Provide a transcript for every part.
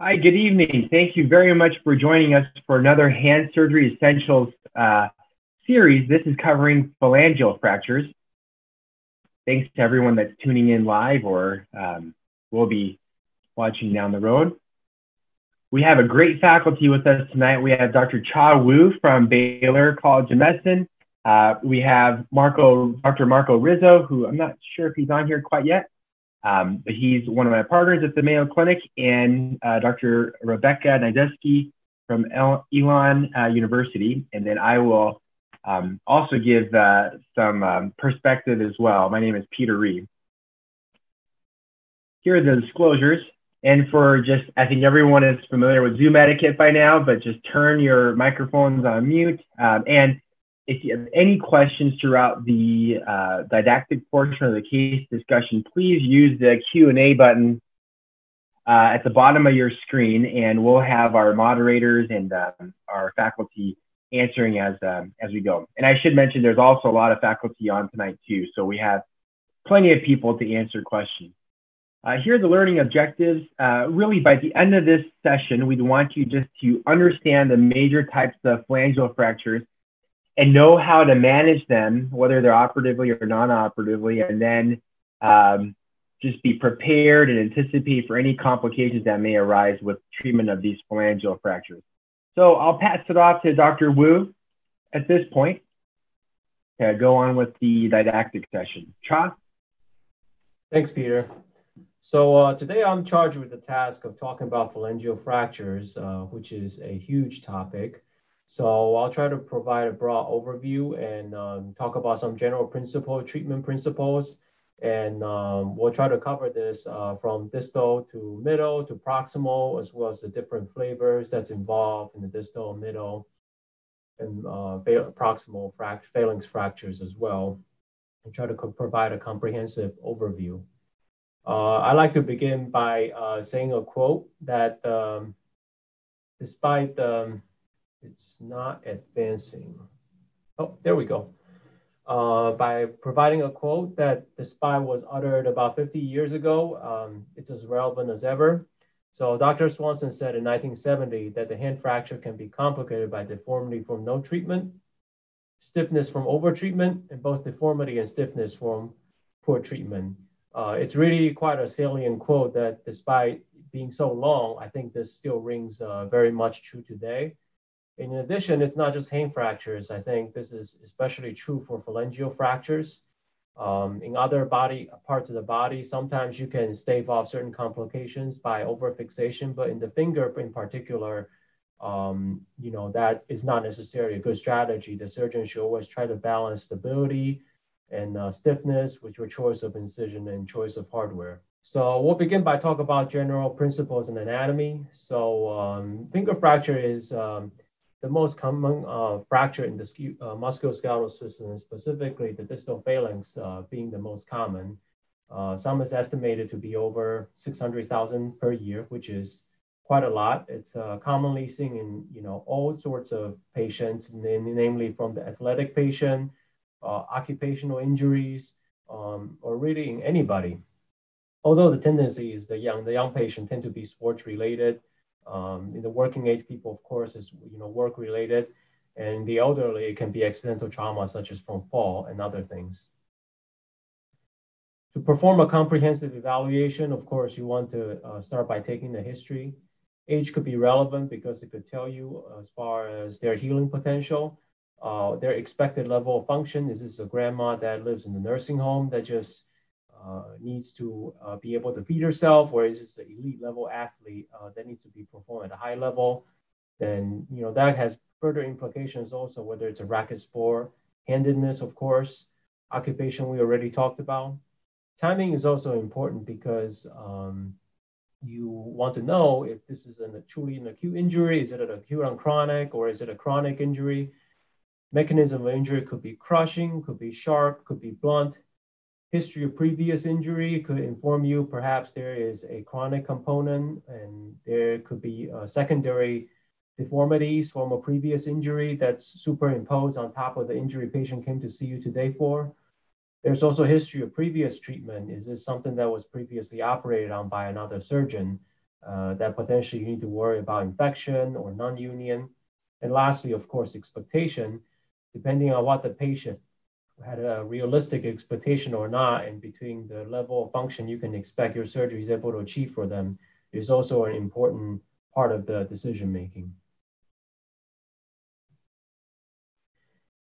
Hi, good evening. Thank you very much for joining us for another Hand Surgery Essentials uh, series. This is covering phalangeal fractures. Thanks to everyone that's tuning in live or um, will be watching down the road. We have a great faculty with us tonight. We have Dr. Chia Wu from Baylor College of Medicine. Uh, we have Marco, Dr. Marco Rizzo, who I'm not sure if he's on here quite yet. Um, but he's one of my partners at the Mayo Clinic, and uh, Dr. Rebecca Neiduski from El Elon uh, University. And then I will um, also give uh, some um, perspective as well. My name is Peter Rhee. Here are the disclosures. And for just, I think everyone is familiar with Zoom etiquette by now, but just turn your microphones on mute. Um, and if you have any questions throughout the uh, didactic portion of the case discussion, please use the Q&A button uh, at the bottom of your screen, and we'll have our moderators and um, our faculty answering as, um, as we go. And I should mention there's also a lot of faculty on tonight too, so we have plenty of people to answer questions. Uh, here are the learning objectives. Uh, really, by the end of this session, we'd want you just to understand the major types of phalangeal fractures and know how to manage them, whether they're operatively or non-operatively, and then um, just be prepared and anticipate for any complications that may arise with treatment of these phalangeal fractures. So I'll pass it off to Dr. Wu at this point. to go on with the didactic session. Chia? Thanks, Peter. So uh, today I'm charged with the task of talking about phalangeal fractures, uh, which is a huge topic. So I'll try to provide a broad overview and um, talk about some general principle, treatment principles, and um, we'll try to cover this uh, from distal to middle to proximal, as well as the different flavors that's involved in the distal, middle, and uh, proximal fract phalanx fractures as well, and try to provide a comprehensive overview. Uh, I like to begin by uh, saying a quote that um, despite um, it's not advancing. Oh, there we go. Uh, by providing a quote that the spy was uttered about 50 years ago, um, it's as relevant as ever. So Dr. Swanson said in 1970 that the hand fracture can be complicated by deformity from no treatment, stiffness from overtreatment, and both deformity and stiffness from poor treatment. Uh, it's really quite a salient quote that despite being so long, I think this still rings uh, very much true today. In addition, it's not just hand fractures. I think this is especially true for phalangeal fractures. Um, in other body parts of the body, sometimes you can stave off certain complications by overfixation, but in the finger in particular, um, you know, that is not necessarily a good strategy. The surgeon should always try to balance stability and uh, stiffness with your choice of incision and choice of hardware. So we'll begin by talking about general principles in anatomy. So um, finger fracture is um, the most common uh, fracture in the uh, musculoskeletal system, specifically the distal phalanx uh, being the most common. Uh, some is estimated to be over 600,000 per year, which is quite a lot. It's uh, commonly seen in you know all sorts of patients, namely from the athletic patient, uh, occupational injuries, um, or really in anybody. Although the tendency is the young, the young patient tend to be sports related, um, in the working age people, of course, is you know work related, and the elderly it can be accidental trauma such as from fall and other things. To perform a comprehensive evaluation, of course, you want to uh, start by taking the history. Age could be relevant because it could tell you as far as their healing potential, uh, their expected level of function. Is this a grandma that lives in the nursing home that just uh, needs to uh, be able to feed herself, or is this an elite level athlete uh, that needs to be performed at a high level, then you know that has further implications also, whether it's a racket sport, handedness, of course, occupation we already talked about. Timing is also important because um, you want to know if this is an, a truly an acute injury, is it an acute on chronic, or is it a chronic injury? Mechanism of injury could be crushing, could be sharp, could be blunt, history of previous injury could inform you perhaps there is a chronic component and there could be secondary deformities from a previous injury that's superimposed on top of the injury patient came to see you today for. There's also history of previous treatment. Is this something that was previously operated on by another surgeon? uh, that potentially you need to worry about infection or non-union. And lastly, of course, expectation, depending on what the patient had a realistic expectation or not, and between the level of function you can expect your surgery is able to achieve for them, is also an important part of the decision making.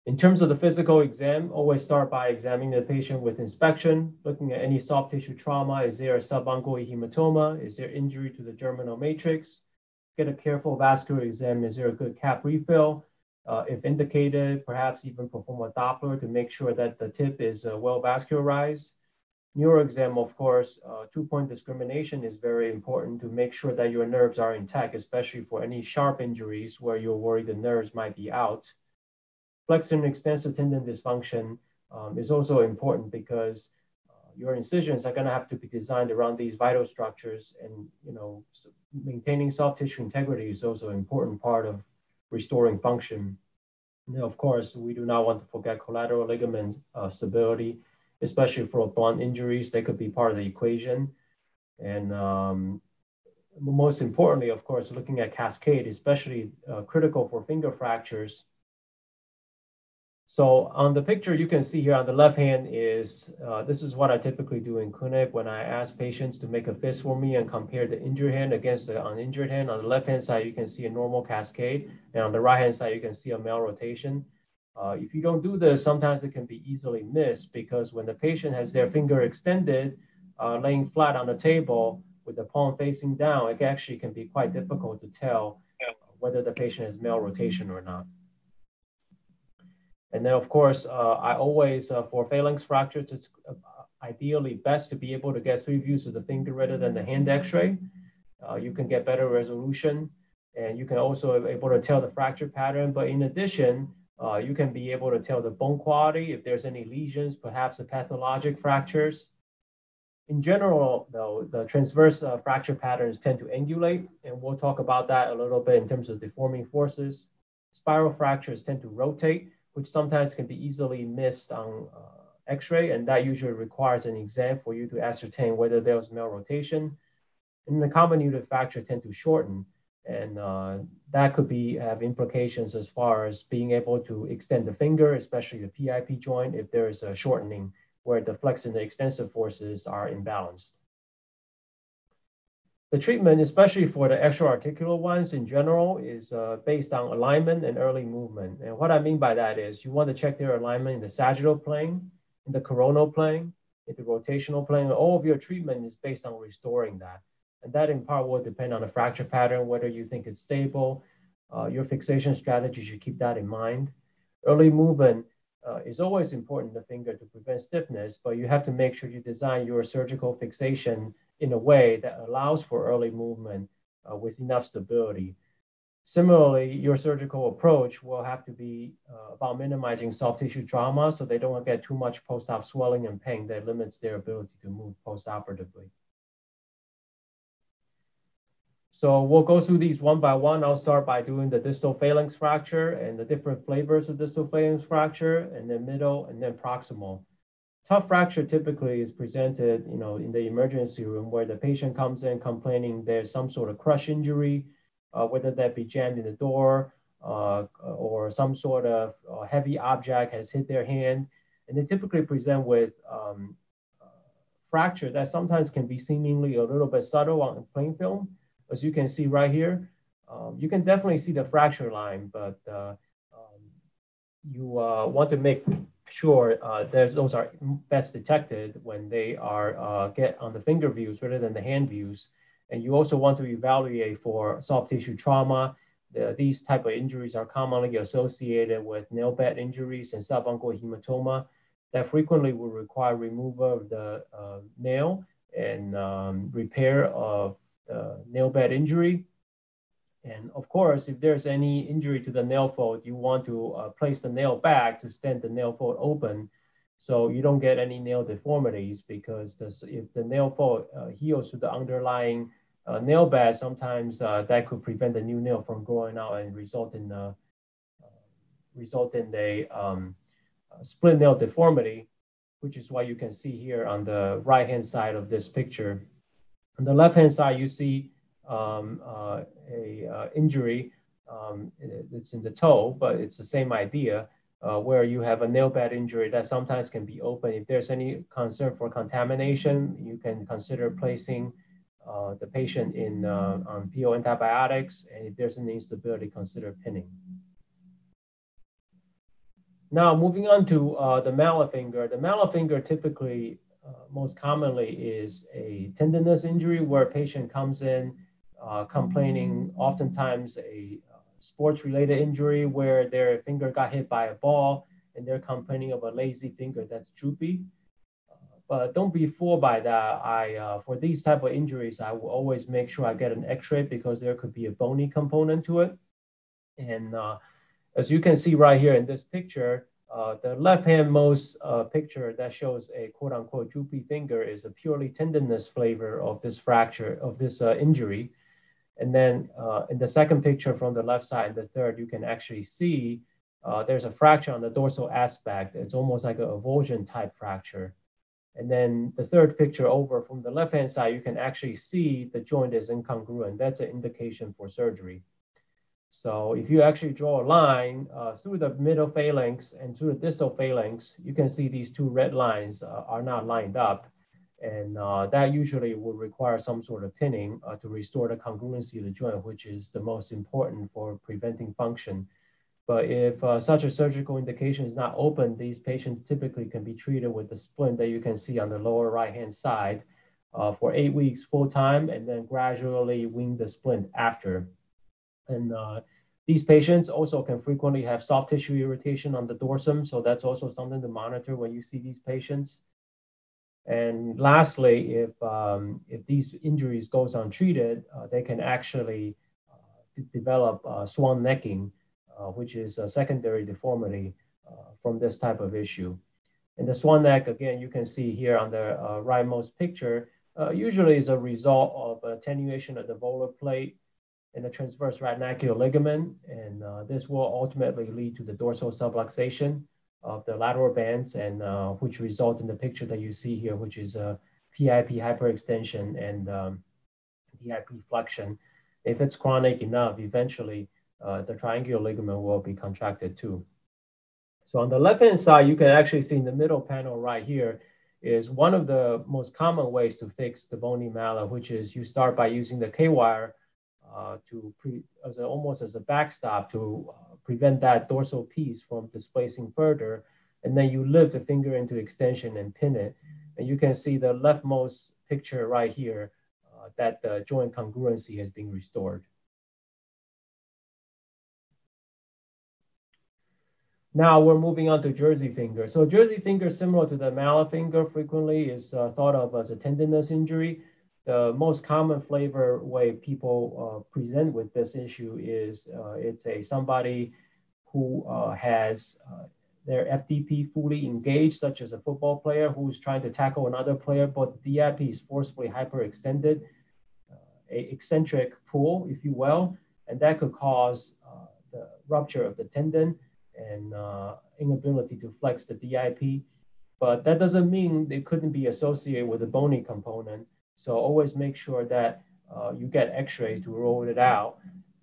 In terms of the physical exam, always start by examining the patient with inspection, looking at any soft tissue trauma. Is there a subungual hematoma? Is there injury to the germinal matrix? Get a careful vascular exam. Is there a good cap refill? Uh, if indicated, perhaps even perform a Doppler to make sure that the tip is uh, well vascularized. Neuro exam, of course, uh, two-point discrimination is very important to make sure that your nerves are intact, especially for any sharp injuries where you're worried the nerves might be out. Flexor and extensor tendon dysfunction um, is also important because uh, your incisions are going to have to be designed around these vital structures and you know maintaining soft tissue integrity is also an important part of restoring function. Now, of course, we do not want to forget collateral ligament uh, stability, especially for blunt injuries. They could be part of the equation. And um, most importantly, of course, looking at cascade, especially uh, critical for finger fractures, so on the picture you can see here on the left hand is, uh, this is what I typically do in clinic when I ask patients to make a fist for me and compare the injured hand against the uninjured hand. On the left hand side, you can see a normal cascade. And on the right hand side, you can see a malrotation. Uh, if you don't do this, sometimes it can be easily missed because when the patient has their finger extended, uh, laying flat on the table with the palm facing down, it actually can be quite difficult to tell whether the patient has malrotation or not. And then of course, uh, I always, uh, for phalanx fractures, it's uh, ideally best to be able to get three views of the finger rather than the hand x-ray. You can get better resolution and you can also be able to tell the fracture pattern. But in addition, uh, you can be able to tell the bone quality, if there's any lesions, perhaps the pathologic fractures. In general, though, the transverse uh, fracture patterns tend to angulate, and we'll talk about that a little bit in terms of deforming forces. Spiral fractures tend to rotate, which sometimes can be easily missed on uh, x-ray, and that usually requires an exam for you to ascertain whether there was malrotation. And the comminuted fracture tend to shorten, and uh, that could be have implications as far as being able to extend the finger, especially the PIP joint, if there is a shortening where the flexor and the extensor forces are imbalanced. The treatment, especially for the extra-articular ones in general, is uh, based on alignment and early movement. And what I mean by that is you want to check their alignment in the sagittal plane, in the coronal plane, in the rotational plane. All of your treatment is based on restoring that. And that in part will depend on the fracture pattern, whether you think it's stable. Uh, your fixation strategy should keep that in mind. Early movement uh, is always important in the finger to prevent stiffness, but you have to make sure you design your surgical fixation in a way that allows for early movement uh, with enough stability. Similarly, your surgical approach will have to be uh, about minimizing soft tissue trauma so they don't get too much post-op swelling and pain that limits their ability to move post-operatively. So we'll go through these one by one. I'll start by doing the distal phalanx fracture and the different flavors of distal phalanx fracture, and then middle, and then proximal. Tuft fracture typically is presented, you know, in the emergency room where the patient comes in complaining there's some sort of crush injury, uh, whether that be jammed in the door uh, or some sort of uh, heavy object has hit their hand. And they typically present with um, fracture that sometimes can be seemingly a little bit subtle on plain film. As you can see right here, um, you can definitely see the fracture line, but uh, um, you uh, want to make sure uh, those are best detected when they are uh, get on the finger views rather than the hand views. And you also want to evaluate for soft tissue trauma. The, these type of injuries are commonly associated with nail bed injuries and subungual hematoma that frequently will require removal of the uh, nail and um, repair of the nail bed injury and of course, if there's any injury to the nail fold, you want to uh, place the nail back to stand the nail fold open so you don't get any nail deformities because this, if the nail fold uh, heals to the underlying uh, nail bed, sometimes uh, that could prevent the new nail from growing out and result in, uh, result in a um, split nail deformity, which is what you can see here on the right-hand side of this picture. On the left-hand side, you see um, uh, a uh, injury um, it's in the toe, but it's the same idea uh, where you have a nail bed injury that sometimes can be open. If there's any concern for contamination, you can consider placing uh, the patient in uh, on PO antibiotics, and if there's an instability, consider pinning. Now, moving on to uh, the mallet finger. The mallet finger typically, uh, most commonly, is a tendinous injury where a patient comes in uh, complaining, oftentimes a sports-related injury where their finger got hit by a ball and they're complaining of a lazy finger that's droopy. Uh, but don't be fooled by that. I uh, for these type of injuries, I will always make sure I get an X-ray because there could be a bony component to it. And uh, as you can see right here in this picture, uh, the left-hand most uh, picture that shows a quote-unquote droopy finger is a purely tendinous flavor of this fracture of this uh, injury. And then uh, in the second picture from the left side and the third, you can actually see uh, there's a fracture on the dorsal aspect. It's almost like an avulsion type fracture. And then the third picture over from the left-hand side, you can actually see the joint is incongruent. That's an indication for surgery. So if you actually draw a line uh, through the middle phalanx and through the distal phalanx, you can see these two red lines uh, are not lined up. And uh, that usually would require some sort of pinning uh, to restore the congruency of the joint, which is the most important for preventing function. But if uh, such a surgical indication is not open, these patients typically can be treated with the splint that you can see on the lower right-hand side uh, for eight weeks full time, and then gradually wean the splint after. And uh, these patients also can frequently have soft tissue irritation on the dorsum, so that's also something to monitor when you see these patients. And lastly, if, um, if these injuries goes untreated, uh, they can actually uh, develop uh, swan necking, uh, which is a secondary deformity uh, from this type of issue. And the swan neck, again, you can see here on the uh, rightmost picture, usually is a result of attenuation of the volar plate and the transverse retinacular ligament. And this will ultimately lead to the dorsal subluxation of the lateral bands and uh, which result in the picture that you see here, which is a PIP hyperextension and um, PIP flexion. If it's chronic enough, eventually uh, the triangular ligament will be contracted too. So on the left-hand side, you can actually see in the middle panel right here is one of the most common ways to fix the bony mallet, which is you start by using the K-wire uh, to pre, as a, almost as a backstop to uh, prevent that dorsal piece from displacing further. And then you lift the finger into extension and pin it. And you can see the leftmost picture right here uh, that the joint congruency has been restored. Now we're moving on to jersey finger. So jersey finger, similar to the mallet finger, frequently is uh, thought of as a tendinous injury the most common flavor way people uh, present with this issue is uh, it's a somebody who uh, has uh, their FDP fully engaged, such as a football player who's trying to tackle another player, but the DIP is forcibly hyperextended, uh, a eccentric pull, if you will, and that could cause uh, the rupture of the tendon and inability to flex the DIP. But that doesn't mean it couldn't be associated with a bony component so always make sure that uh, you get x-rays to roll it out.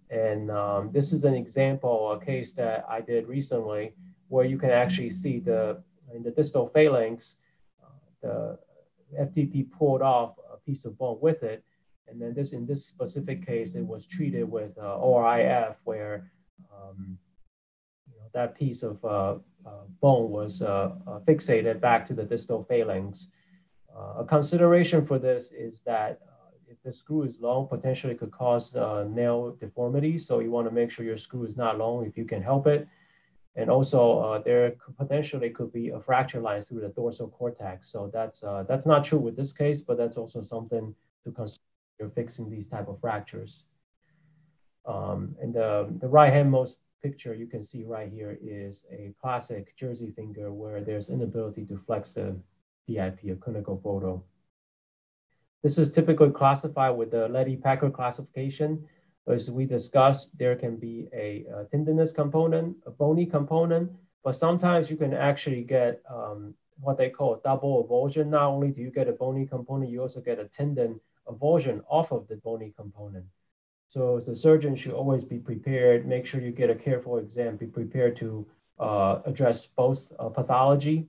And um, this is an example, a case that I did recently where you can actually see the, in the distal phalanx, uh, the FDP pulled off a piece of bone with it. And then this, in this specific case, it was treated with uh, ORIF where um, you know, that piece of uh, uh, bone was uh, fixated back to the distal phalanx. Uh, a consideration for this is that uh, if the screw is long, potentially could cause uh, nail deformity. So you want to make sure your screw is not long if you can help it. And also uh, there could potentially could be a fracture line through the dorsal cortex. So that's, uh, that's not true with this case, but that's also something to consider fixing these type of fractures. Um, and the, the right hand most picture you can see right here is a classic jersey finger where there's inability to flex the DIP, a clinical photo. This is typically classified with the Leddy-Packer classification. As we discussed, there can be a, a, tendinous component, a bony component, but sometimes you can actually get um, what they call double avulsion. Not only do you get a bony component, you also get a tendon avulsion off of the bony component. So the surgeon should always be prepared, make sure you get a careful exam, be prepared to uh, address both uh, pathology.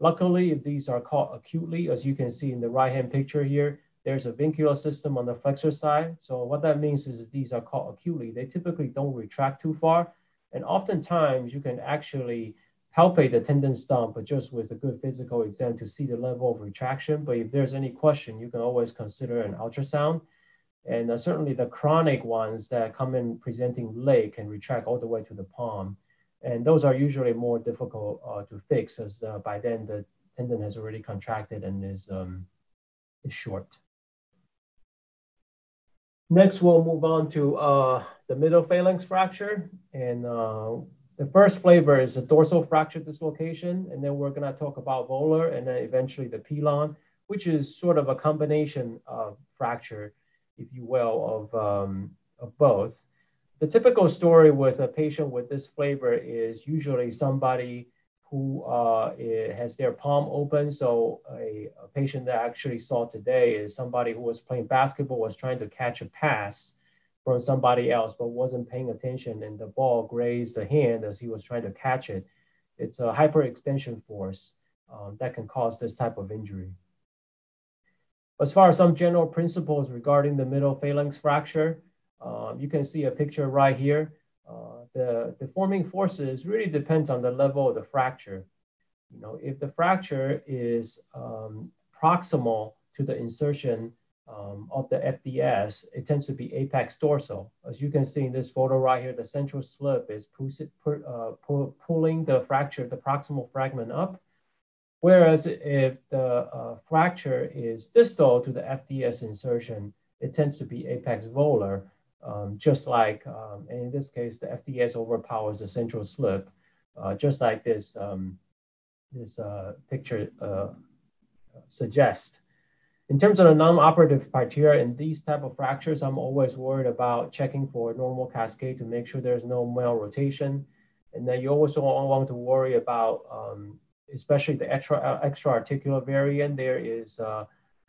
Luckily, if these are caught acutely, as you can see in the right-hand picture here, there's a vincular system on the flexor side. So what that means is that these are caught acutely. They typically don't retract too far. And oftentimes you can actually palpate the tendon stump, but just with a good physical exam to see the level of retraction. But if there's any question, you can always consider an ultrasound. And uh, certainly the chronic ones that come in presenting late can retract all the way to the palm. And those are usually more difficult uh, to fix as uh, by then the tendon has already contracted and is, um, is short. Next, we'll move on to uh, the middle phalanx fracture. And uh, the first flavor is a dorsal fracture dislocation. And then we're gonna talk about volar and then eventually the pilon, which is sort of a combination of fracture if you will, of, um, of both. The typical story with a patient with this flavor is usually somebody who uh, has their palm open. So a, a, patient that I actually saw today is somebody who was playing basketball, was trying to catch a pass from somebody else, but wasn't paying attention and the ball grazed the hand as he was trying to catch it. It's a hyperextension force um, that can cause this type of injury. As far as some general principles regarding the middle phalanx fracture, um, you can see a picture right here. Uh, the deforming forces really depends on the level of the fracture. You know, if the fracture is um, proximal to the insertion um, of the FDS, it tends to be apex dorsal. As you can see in this photo right here, the central slip is uh, pulling the fracture, the proximal fragment up, Whereas if the uh, fracture is distal to the FDS insertion, it tends to be apex volar, um, just like, um, in this case, the FDS overpowers the central slip, uh, just like this, um, this uh, picture uh, suggests. In terms of the non-operative criteria in these type of fractures, I'm always worried about checking for normal cascade to make sure there's no malrotation. And then you also want to worry about um, especially the extra, uh, extra articular variant, there is uh,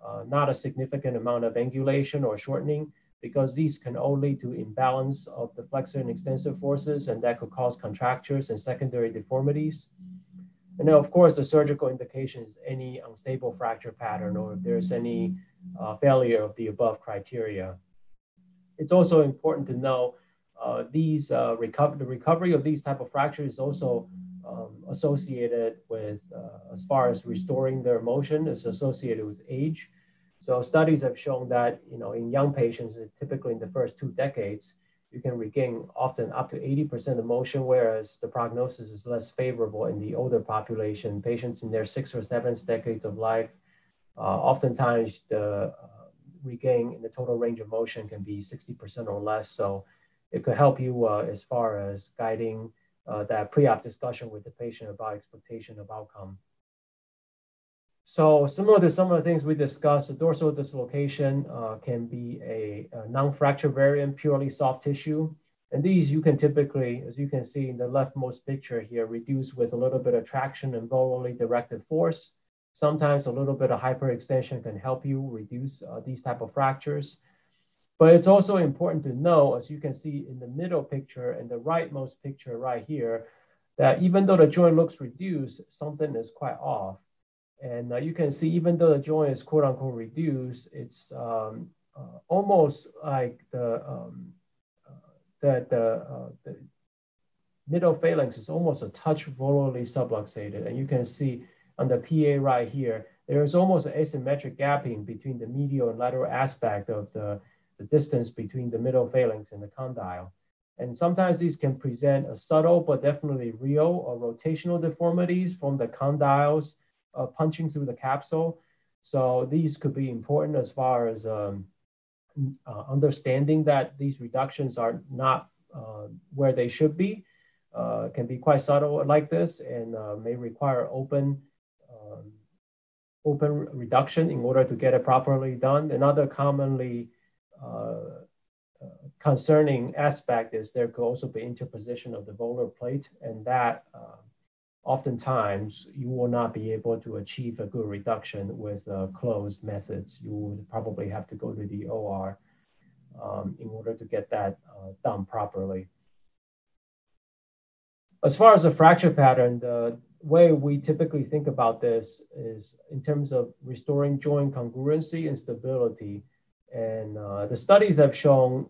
uh, not a significant amount of angulation or shortening because these can all lead to imbalance of the flexor and extensor forces, and that could cause contractures and secondary deformities. And then, of course, the surgical indication is any unstable fracture pattern or if there's any uh, failure of the above criteria. It's also important to know uh, these uh, recover the recovery of these type of fractures is also um, associated with, uh, as far as restoring their motion, is associated with age. So studies have shown that, you know, in young patients, typically in the first two decades, you can regain often up to 80% of motion, whereas the prognosis is less favorable in the older population. Patients in their sixth or seventh decades of life, uh, oftentimes the uh, regain in the total range of motion can be 60% or less. So it could help you uh, as far as guiding uh, that pre-op discussion with the patient about expectation of outcome. So similar to some of the things we discussed, the dorsal dislocation uh, can be a, a non-fracture variant, purely soft tissue. And these you can typically, as you can see in the leftmost picture here, reduce with a little bit of traction and volarly directed force. Sometimes a little bit of hyperextension can help you reduce uh, these type of fractures. But it's also important to know, as you can see in the middle picture and the rightmost picture right here, that even though the joint looks reduced, something is quite off. And uh, you can see, even though the joint is quote unquote reduced, it's um, uh, almost like the, um, uh, the, the, uh, the middle phalanx is almost a touch volarly subluxated. And you can see on the PA right here, there is almost an asymmetric gapping between the medial and lateral aspect of the the distance between the middle phalanx and the condyle. And sometimes these can present a subtle but definitely real or rotational deformities from the condyles uh, punching through the capsule. So these could be important as far as um, uh, understanding that these reductions are not uh, where they should be. Uh, can be quite subtle like this and uh, may require open um, open reduction in order to get it properly done. Another commonly uh, concerning aspect is there could also be interposition of the volar plate, and that uh, oftentimes you will not be able to achieve a good reduction with uh, closed methods. You would probably have to go to the OR um, in order to get that uh, done properly. As far as the fracture pattern, the way we typically think about this is in terms of restoring joint congruency and stability. And uh, the studies have shown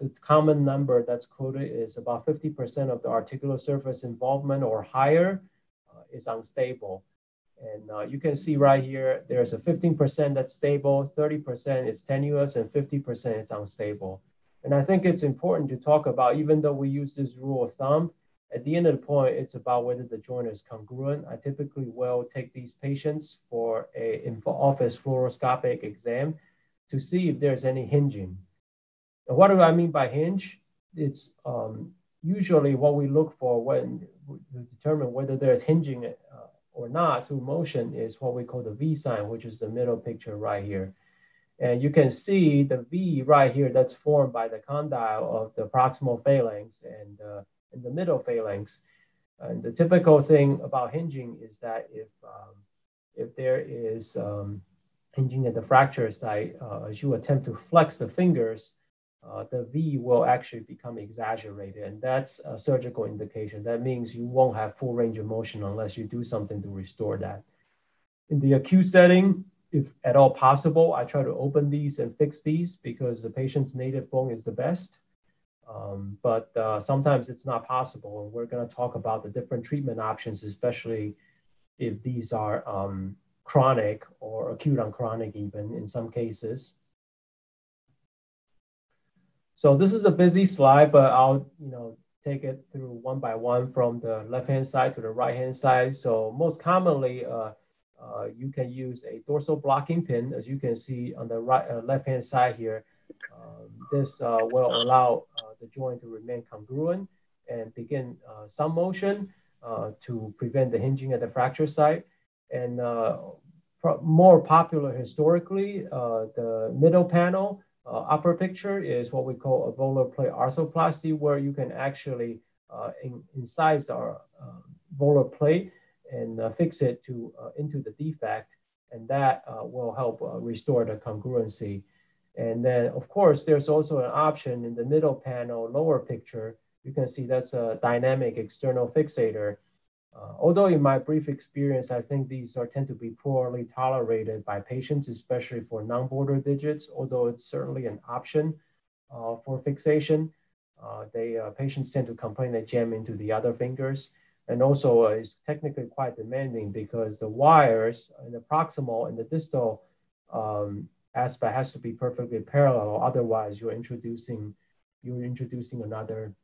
the common number that's quoted is about 50% of the articular surface involvement or higher is unstable. And uh, you can see right here, there's a 15% that's stable, 30% is tenuous, and 50% is unstable. And I think it's important to talk about, even though we use this rule of thumb, at the end of the point, it's about whether the joint is congruent. I typically will take these patients for a in-office fluoroscopic exam to see if there's any hinging. And what do I mean by hinge? It's um, usually what we look for when we determine whether there's hinging uh, or not through motion is what we call the V sign, which is the middle picture right here. And you can see the V right here that's formed by the condyle of the proximal phalanx and, uh, and the middle phalanx. And the typical thing about hinging is that if, um, if there is um, hinging at the fracture site, uh, as you attempt to flex the fingers, uh, the V will actually become exaggerated. And that's a surgical indication. That means you won't have full range of motion unless you do something to restore that. In the acute setting, if at all possible, I try to open these and fix these because the patient's native bone is the best. Um, but uh, sometimes it's not possible. And we're going to talk about the different treatment options, especially if these are um, chronic or acute on chronic, even in some cases. So this is a busy slide, but I'll you know take it through one by one from the left-hand side to the right-hand side. So most commonly, uh, uh, you can use a dorsal blocking pin, as you can see on the right uh, left-hand side here. Um, this uh, will allow uh, the joint to remain congruent and begin uh, some motion to prevent the hinging at the fracture site. And more popular historically, the middle panel uh, upper picture is what we call a volar plate arthroplasty, where you can actually uh, in, incise our uh, volar plate and uh, fix it to uh, into the defect, and that uh, will help restore the congruency. And then, of course, there's also an option in the middle panel, lower picture. You can see that's a dynamic external fixator uh, although in my brief experience, I think these are tend to be poorly tolerated by patients, especially for non-border digits, although it's certainly an option uh, for fixation. Uh, they uh, patients tend to complain they jam into the other fingers. And also uh, it's technically quite demanding because the wires in the proximal and the distal um, aspect has to be perfectly parallel. Otherwise, you're introducing, you're introducing another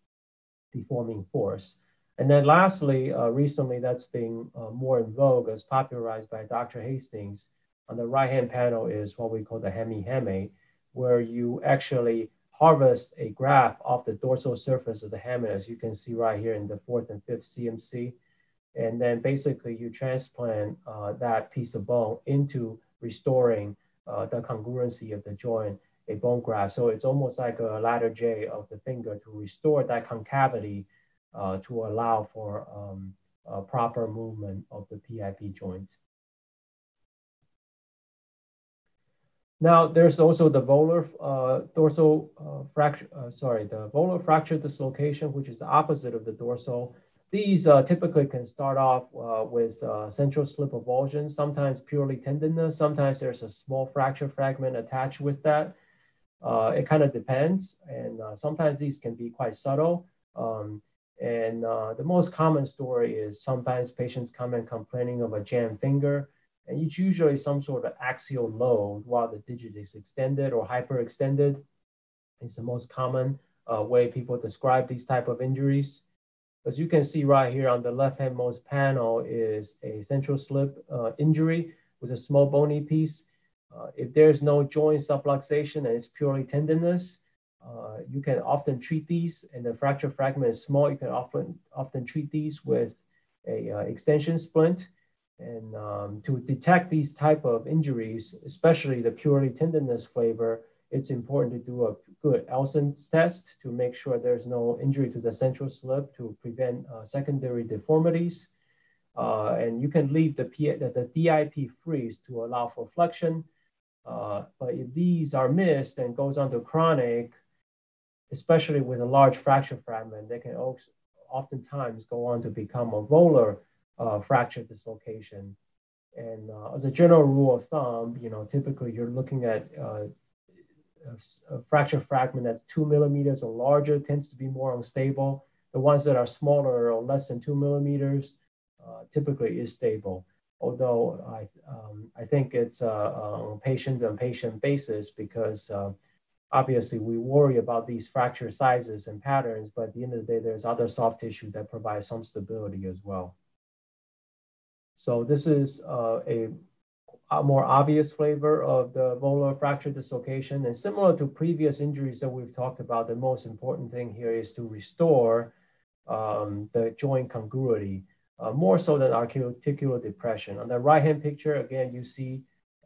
deforming force. And then lastly, uh, recently that's being uh, more in vogue as popularized by Dr. Hastings. On the right-hand panel is what we call the hemi-hamate, where you actually harvest a graft off the dorsal surface of the hamate, as you can see right here in the fourth and fifth CMC. And then basically you transplant uh, that piece of bone into restoring uh, the congruency of the joint, a bone graft. So it's almost like a Latarjet of the finger to restore that concavity uh, to allow for um, proper movement of the PIP joint. Now, there's also the volar uh, dorsal uh, fracture, uh, sorry, the volar fracture dislocation, which is the opposite of the dorsal. These uh, typically can start off uh, with central slip avulsion, sometimes purely tendinous, sometimes there's a small fracture fragment attached with that. it kind of depends, and sometimes these can be quite subtle. Um, and uh, the most common story is sometimes patients come in complaining of a jammed finger, and it's usually some sort of axial load while the digit is extended or hyperextended. It's the most common uh, way people describe these type of injuries. As you can see right here on the left-hand most panel is a central slip uh, injury with a small bony piece. Uh, if there's no joint subluxation and it's purely tendinous, uh, you can often treat these, and the fracture fragment is small. You can often often treat these with a uh, extension splint. And um, to detect these type of injuries, especially the purely tendinous flavor, it's important to do a good Elson's test to make sure there's no injury to the central slip to prevent uh, secondary deformities. uh, and you can leave the, P, the, DIP freeze to allow for flexion. Uh, but if these are missed and goes on to chronic, especially with a large fracture fragment, they can also oftentimes go on to become a volar uh, fracture dislocation. And uh, as a general rule of thumb, you know, typically you're looking at uh, a, a, fracture fragment that's two millimeters or larger tends to be more unstable. The ones that are smaller or less than two millimeters uh, typically is stable. Although I, um, I think it's uh, on patient on patient basis because uh, obviously we worry about these fracture sizes and patterns, but at the end of the day, there's other soft tissue that provides some stability as well. So this is uh, a, a, more obvious flavor of the volar fracture dislocation. And similar to previous injuries that we've talked about, the most important thing here is to restore um, the joint congruity, uh, more so than articular depression. On the right-hand picture, again, you see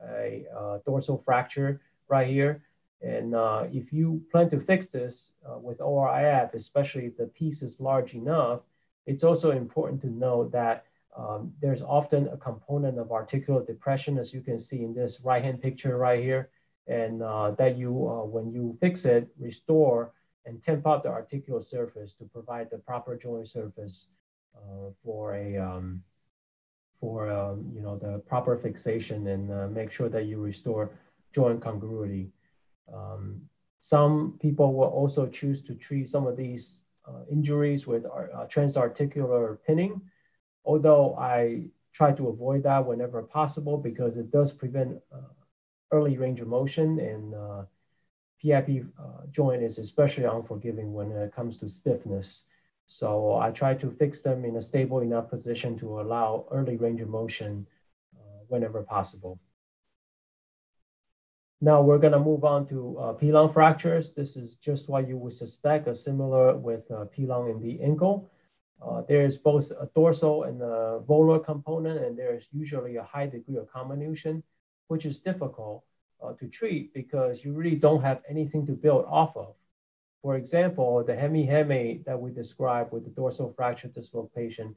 a uh, dorsal fracture right here. And uh, if you plan to fix this uh, with ORIF, especially if the piece is large enough, it's also important to know that um, there's often a component of articular depression, as you can see in this right-hand picture right here, and uh, that you, uh, when you fix it, restore and temp out the articular surface to provide the proper joint surface uh, for a um, for um, you know the proper fixation and uh, make sure that you restore joint congruity. Um, some people will also choose to treat some of these uh, injuries with uh, transarticular pinning although I try to avoid that whenever possible because it does prevent uh, early range of motion and uh, PIP uh, joint is especially unforgiving when it comes to stiffness. So I try to fix them in a stable enough position to allow early range of motion uh, whenever possible. Now we're gonna move on to uh, pilon fractures. This is just what you would suspect, a similar with uh, pilon in the ankle. Uh, there's both a dorsal and a volar component, and there's usually a high degree of comminution, which is difficult uh, to treat because you really don't have anything to build off of. For example, the hemi-hamate that we described with the dorsal fracture dislocation,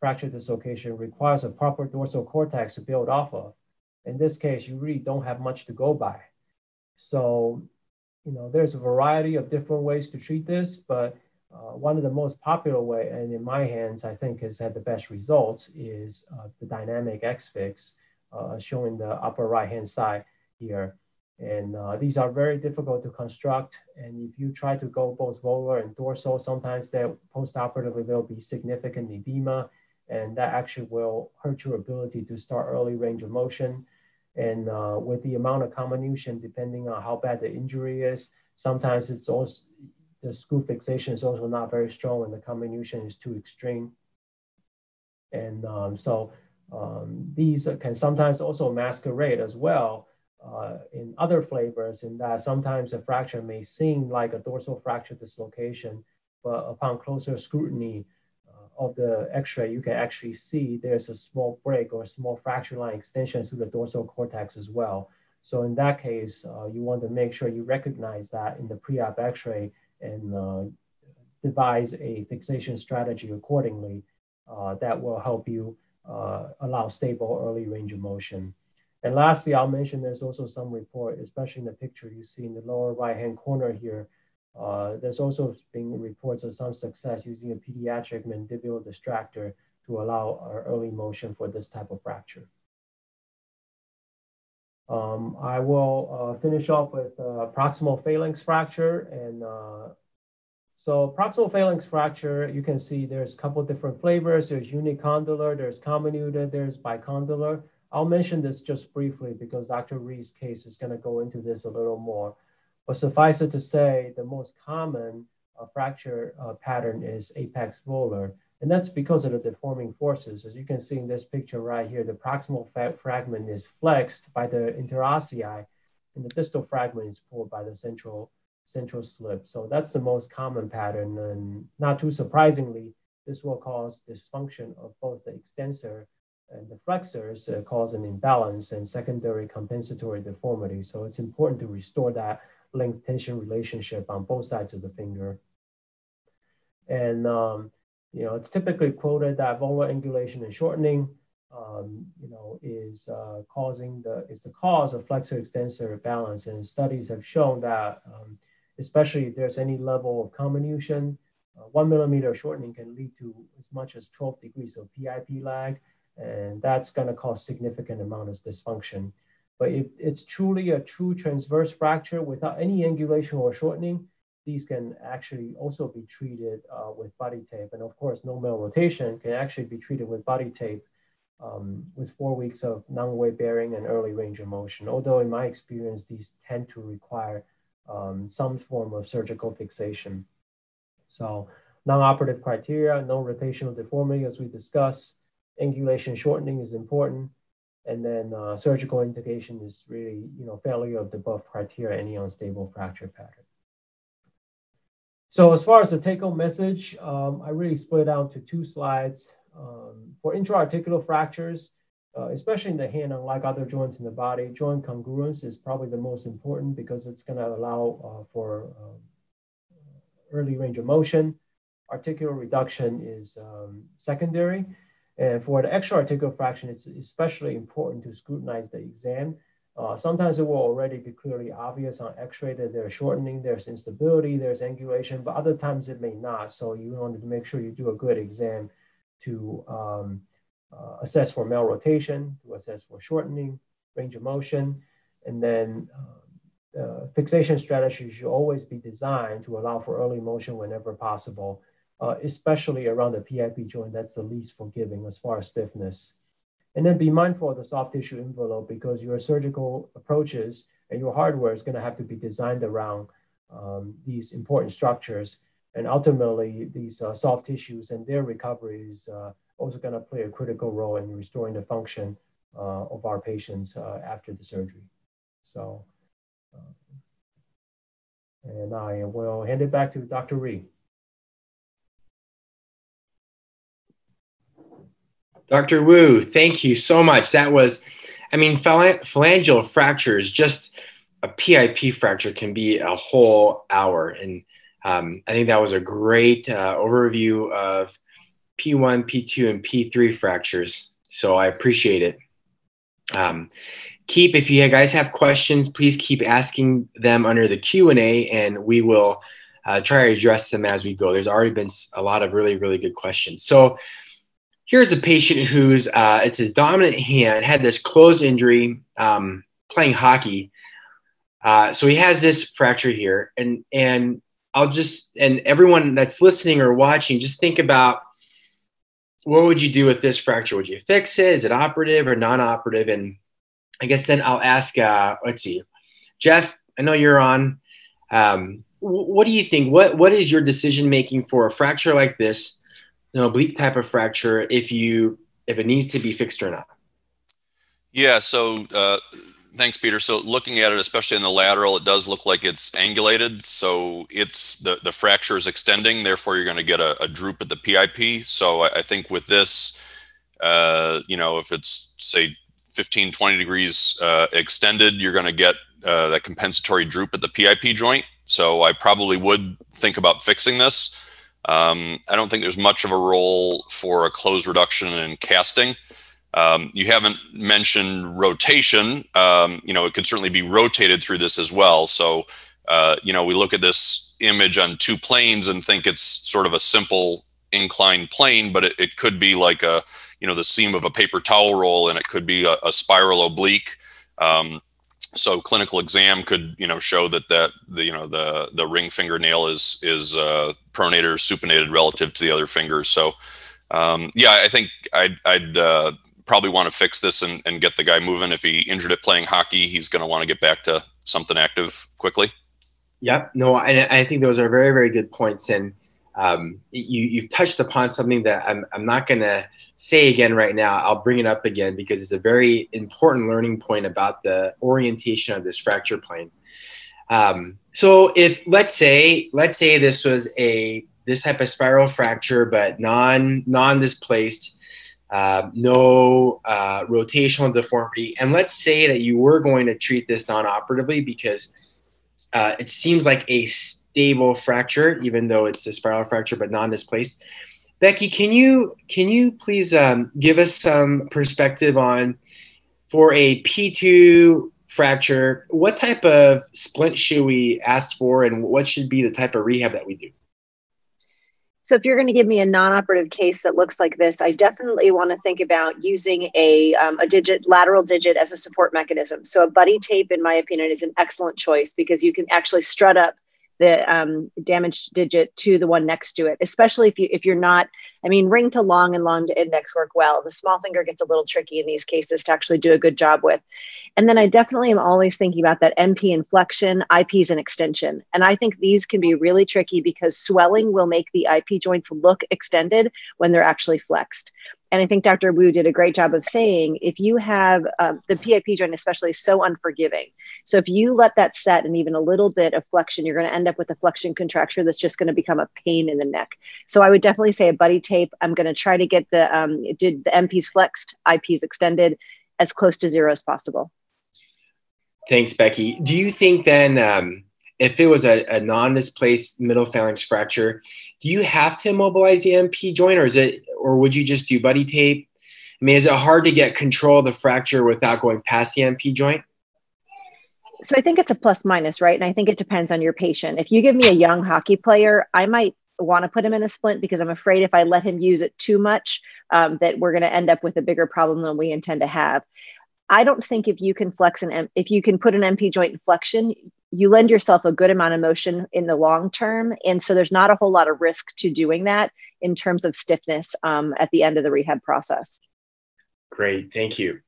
fracture dislocation requires a proper dorsal cortex to build off of. In this case, you really don't have much to go by. So, you know, there's a variety of different ways to treat this, but uh, one of the most popular way, and in my hands, I think has had the best results, is uh, the dynamic X-fix, uh, showing the upper right-hand side here. And uh, these are very difficult to construct. And if you try to go both volar and dorsal, sometimes that post-operatively there'll be significant edema, and that actually will hurt your ability to start early range of motion. And uh, with the amount of comminution, depending on how bad the injury is, sometimes it's also the screw fixation is also not very strong and the comminution is too extreme. And um, so um, these can sometimes also masquerade as well uh, in other flavors in that sometimes a fracture may seem like a dorsal fracture dislocation, but upon closer scrutiny of the x-ray, you can actually see there's a small break or small fracture line extension through the dorsal cortex as well. So in that case, uh, you want to make sure you recognize that in the pre-op x-ray and uh, devise a fixation strategy accordingly uh, that will help you uh, allow stable early range of motion. And lastly, I'll mention there's also some report, especially in the picture you see in the lower right-hand corner here, uh, there's also been reports of some success using a pediatric mandibular distractor to allow early motion for this type of fracture. Um, I will uh, finish off with uh, proximal phalanx fracture. And uh, so proximal phalanx fracture, you can see there's a couple different flavors. There's unicondylar, there's comminuted, there's bicondylar. I'll mention this just briefly because Dr. Rhee's case is gonna go into this a little more. But suffice it to say, the most common uh, fracture uh, pattern is apex volar. And that's because of the deforming forces. As you can see in this picture right here, the proximal fragment is flexed by the interossei, and the distal fragment is pulled by the central, central slip. So that's the most common pattern. And not too surprisingly, this will cause dysfunction of both the extensor and the flexors, uh, cause an imbalance and secondary compensatory deformity. So it's important to restore that length tension relationship on both sides of the finger. And um, you know, it's typically quoted that volar angulation and shortening, um, you know, is uh, causing the is the cause of flexor extensor balance, and studies have shown that, um, especially if there's any level of comminution, uh, one millimeter shortening can lead to as much as 12 degrees of PIP lag, and that's going to cause significant amount of dysfunction. But if it's truly a true transverse fracture without any angulation or shortening, these can actually also be treated uh, with buddy tape. And of course, no malrotation can actually be treated with buddy tape um, with four weeks of non-weight bearing and early range of motion. Although in my experience, these tend to require um, some form of surgical fixation. So non-operative criteria, no rotational deformity as we discussed, angulation shortening is important. And then uh, surgical indication is really, you know, failure of the above criteria, any unstable fracture pattern. So as far as the take-home message, um, I really split it out to two slides. Um, for intra-articular fractures, uh, especially in the hand, unlike other joints in the body, joint congruence is probably the most important because it's going to allow uh, for um, early range of motion. Articular reduction is um, secondary. And for the extra-articular fraction, it's especially important to scrutinize the exam. Uh, sometimes it will already be clearly obvious on x-ray that there's shortening, there's instability, there's angulation, but other times it may not. So you want to make sure you do a good exam to um, uh, assess for malrotation, to assess for shortening, range of motion, and then uh, uh, fixation strategy should always be designed to allow for early motion whenever possible uh, especially around the PIP joint, that's the least forgiving as far as stiffness. And then be mindful of the soft tissue envelope because your surgical approaches and your hardware is going to have to be designed around um, these important structures. And ultimately, these uh, soft tissues and their recovery is uh, also going to play a critical role in restoring the function uh, of our patients uh, after the surgery. So, uh, and I will hand it back to Dr. Rhee. Dr. Wu, thank you so much. That was, I mean, phalangeal fractures, just a PIP fracture can be a whole hour. And um, I think that was a great uh, overview of P1, P2, and P3 fractures. So I appreciate it. Um, keep, if you guys have questions, please keep asking them under the Q&A and we will uh, try to address them as we go. There's already been a lot of really, really good questions. So here's a patient who's uh, it's his dominant hand had this closed injury um, playing hockey. Uh, so he has this fracture here and and i'll just and everyone that's listening or watching just think about what would you do with this fracture? Would you fix it? Is it operative or non-operative? And i guess then i'll ask uh, let's see. Jeff i know you're on. Um, what do you think? What what is your decision making for a fracture like this an oblique type of fracture if you if it needs to be fixed or not? Yeah. So uh, thanks, Peter. So looking at it, especially in the lateral, it does look like it's angulated. So it's the the fracture is extending. Therefore, you're going to get a, a, droop at the PIP. So I, I think with this, uh, you know, if it's say 15, 20 degrees uh, extended, you're going to get uh, that compensatory droop at the PIP joint. So I probably would think about fixing this. Um, I don't think there's much of a role for a close reduction in casting. Um, you haven't mentioned rotation. Um, you know, it could certainly be rotated through this as well. So, uh, you know, we look at this image on two planes and think it's sort of a simple inclined plane, but it, it could be like a, you know, the seam of a paper towel roll and it could be a, a spiral oblique. Um, so clinical exam could you know show that that the you know the the ring fingernail is is uh, pronated or supinated relative to the other fingers. So um, yeah, I think I'd, I'd uh, probably want to fix this and, and get the guy moving. If he injured it playing hockey, he's going to want to get back to something active quickly. Yep. No, I, I think those are very very good points, and um, you you've touched upon something that I'm I'm not going to say again right now. I'll bring it up again because it's a very important learning point about the orientation of this fracture plane. Um, so if let's say let's say this was a this type of spiral fracture, but non non displaced, uh, no uh, rotational deformity, and let's say that you were going to treat this non-operatively because uh, it seems like a stable fracture, even though it's a spiral fracture but non displaced Becky, can you can you please um, give us some perspective on for a P2 fracture, what type of splint should we ask for, and what should be the type of rehab that we do? So if you're going to give me a non-operative case that looks like this, I definitely want to think about using a, um, a digit lateral digit as a support mechanism. So a buddy tape, in my opinion, is an excellent choice because you can actually strut up the um, damaged digit to the one next to it, especially if you if you're not. I mean, ring to long and long to index work well. The small finger gets a little tricky in these cases to actually do a good job with. And then I definitely am always thinking about that MP inflection, IPs an extension. And I think these can be really tricky because swelling will make the IP joints look extended when they're actually flexed. And I think Dr. Wu did a great job of saying if you have um, the PIP joint, especially, so unforgiving. So if you let that set and even a little bit of flexion, you're going to end up with a flexion contracture that's just going to become a pain in the neck. So I would definitely say a buddy tape. I'm going to try to get the um, did the MPs flexed, IPs extended as close to zero as possible. Thanks, Becky. Do you think then? Um if it was a, a non-displaced middle phalanx fracture, do you have to immobilize the MP joint, or is it, or would you just do buddy tape? I mean, is it hard to get control of the fracture without going past the MP joint? So I think it's a plus minus, right? And I think it depends on your patient. If you give me a young hockey player, I might want to put him in a splint because I'm afraid if I let him use it too much, um, that we're going to end up with a bigger problem than we intend to have. I don't think if you can flex an if you can put an MP joint in flexion, you lend yourself a good amount of motion in the long term. And so there's not a whole lot of risk to doing that in terms of stiffness um, at the end of the rehab process. Great, thank you.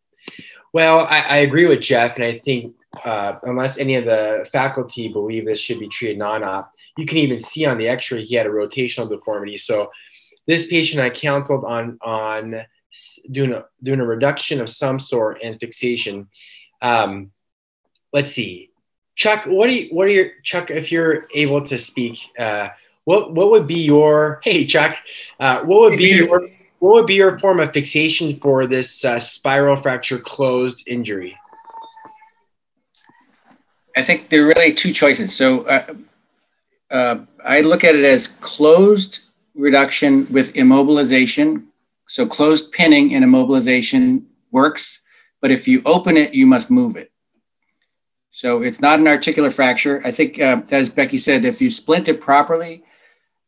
Well, I, I agree with Jeff, and I think uh, unless any of the faculty believe this should be treated non-op, you can even see on the X-ray he had a rotational deformity. So this patient I counseled on on doing a doing a reduction of some sort and fixation. Um, let's see, Chuck, what do you, what are your Chuck? If you're able to speak, uh, what what would be your hey Chuck? Uh, what would be your what would be your form of fixation for this uh, spiral fracture closed injury? I think there are really two choices. So uh, uh, I look at it as closed reduction with immobilization. So closed pinning and immobilization works, but if you open it, you must move it. So it's not an articular fracture. I think, uh, as Becky said, if you splint it properly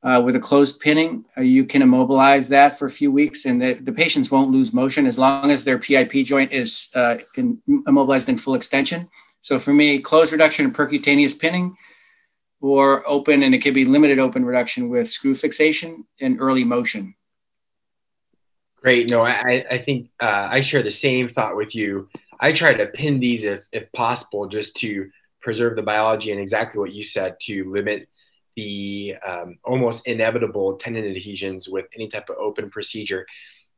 uh, with a closed pinning, uh, you can immobilize that for a few weeks and the, the patients won't lose motion as long as their PIP joint is uh, in, immobilized in full extension. So for me, closed reduction and percutaneous pinning or open, and it could be limited open reduction with screw fixation and early motion. Great. No, I, I think uh, I share the same thought with you. I try to pin these if, if possible, just to preserve the biology and exactly what you said to limit the um, almost inevitable tendon adhesions with any type of open procedure.